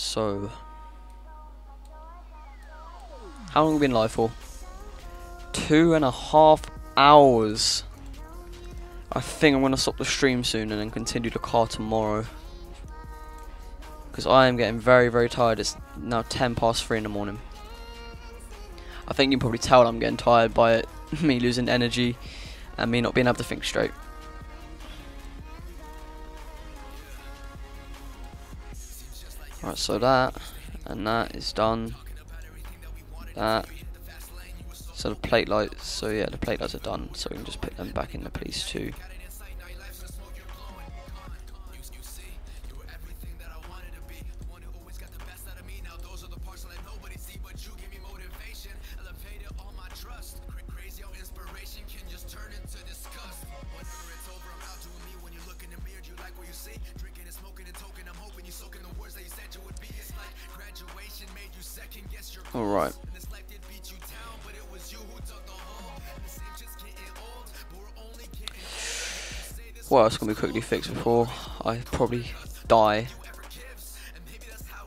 So... How long have we been live for? Two and a half hours. I think I'm going to stop the stream soon and then continue the car tomorrow. because I am getting very very tired. It's now 10 past 3 in the morning. I think you can probably tell I'm getting tired by it, me losing energy and me not being able to think straight. Right, so that and that is done. That. So the plate lights, so yeah, the plate lights are done, so we can just put them back in the piece too. Alright. Well, it's gonna be quickly fixed before I probably die?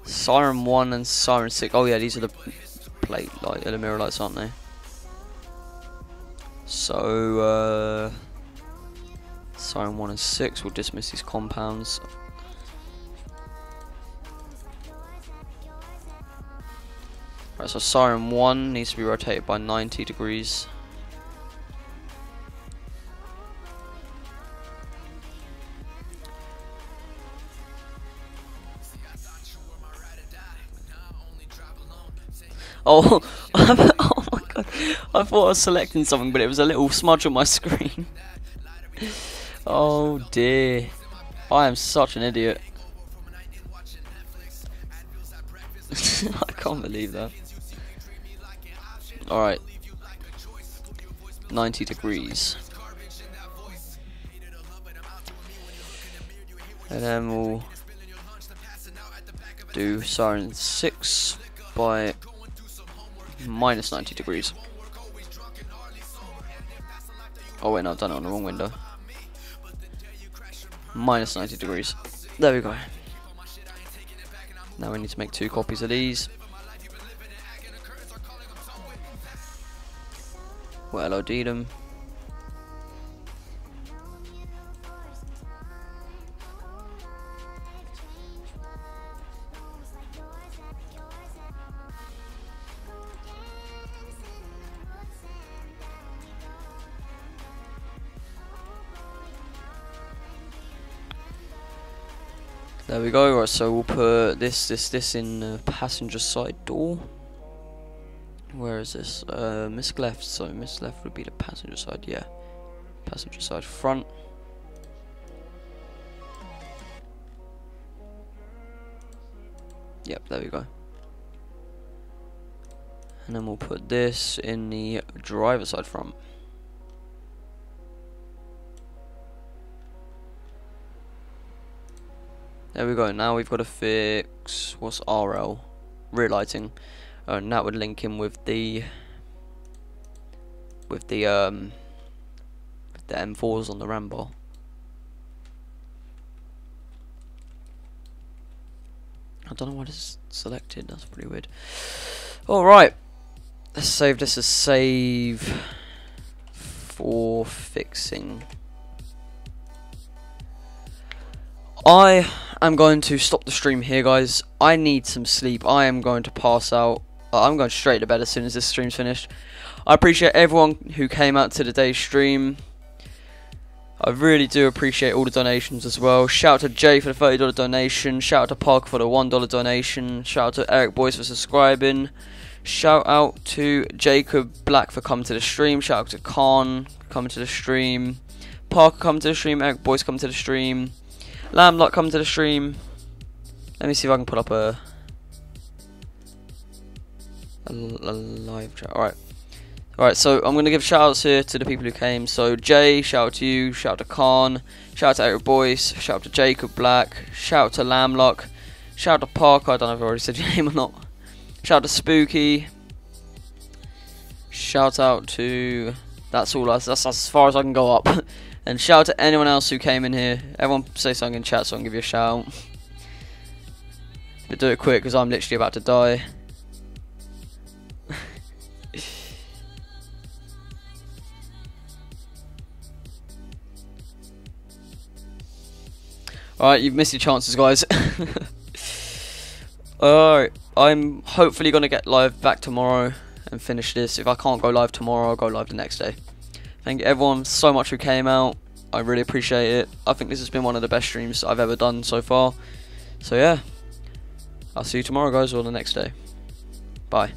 Siren 1 and Siren 6. Oh yeah, these are the plate light, the mirror lights, aren't they? So, uh, Siren 1 and 6 will dismiss these compounds. Right, so Siren 1 needs to be rotated by 90 degrees. Oh, oh my god. I thought I was selecting something, but it was a little smudge on my screen. oh dear. I am such an idiot. I can't believe that. Alright. 90 degrees. And then we'll do siren 6 by minus 90 degrees. Oh wait, no, I've done it on the wrong window. Minus 90 degrees. There we go. Now we need to make two copies of these. Well, I'll do them. There we go, right, so we'll put this, this, this in the passenger side door. Where is this? Uh, Miss left, so Miss left would be the passenger side, yeah. Passenger side front. Yep, there we go. And then we'll put this in the driver side front. There we go. Now we've got to fix what's RL rear lighting, and that would link in with the with the um with the M4s on the Rambo. I don't know what is selected. That's pretty weird. All right, let's save this as save for fixing. I am going to stop the stream here, guys. I need some sleep. I am going to pass out. Uh, I'm going straight to bed as soon as this stream's finished. I appreciate everyone who came out to today's stream. I really do appreciate all the donations as well. Shout out to Jay for the $30 donation. Shout out to Parker for the $1 donation. Shout out to Eric Boyce for subscribing. Shout out to Jacob Black for coming to the stream. Shout out to Khan coming to the stream. Parker coming to the stream. Eric Boyce coming to the stream. Lamlock come to the stream. Let me see if I can put up a a, a live chat. Alright. Alright, so I'm going to give shout outs here to the people who came. So, Jay, shout out to you. Shout out to Khan. Shout out to Eric Boyce. Shout out to Jacob Black. Shout out to Lamlock. Shout out to Parker. I don't know if I already said your name or not. Shout out to Spooky. Shout out to. That's all. That's, that's as far as I can go up. And shout out to anyone else who came in here. Everyone say something in chat so I can give you a shout. But do it quick because I'm literally about to die. Alright, you've missed your chances, guys. Alright, I'm hopefully gonna get live back tomorrow and finish this. If I can't go live tomorrow, I'll go live the next day. Thank everyone so much who came out. I really appreciate it. I think this has been one of the best streams I've ever done so far. So yeah, I'll see you tomorrow, guys, or the next day. Bye.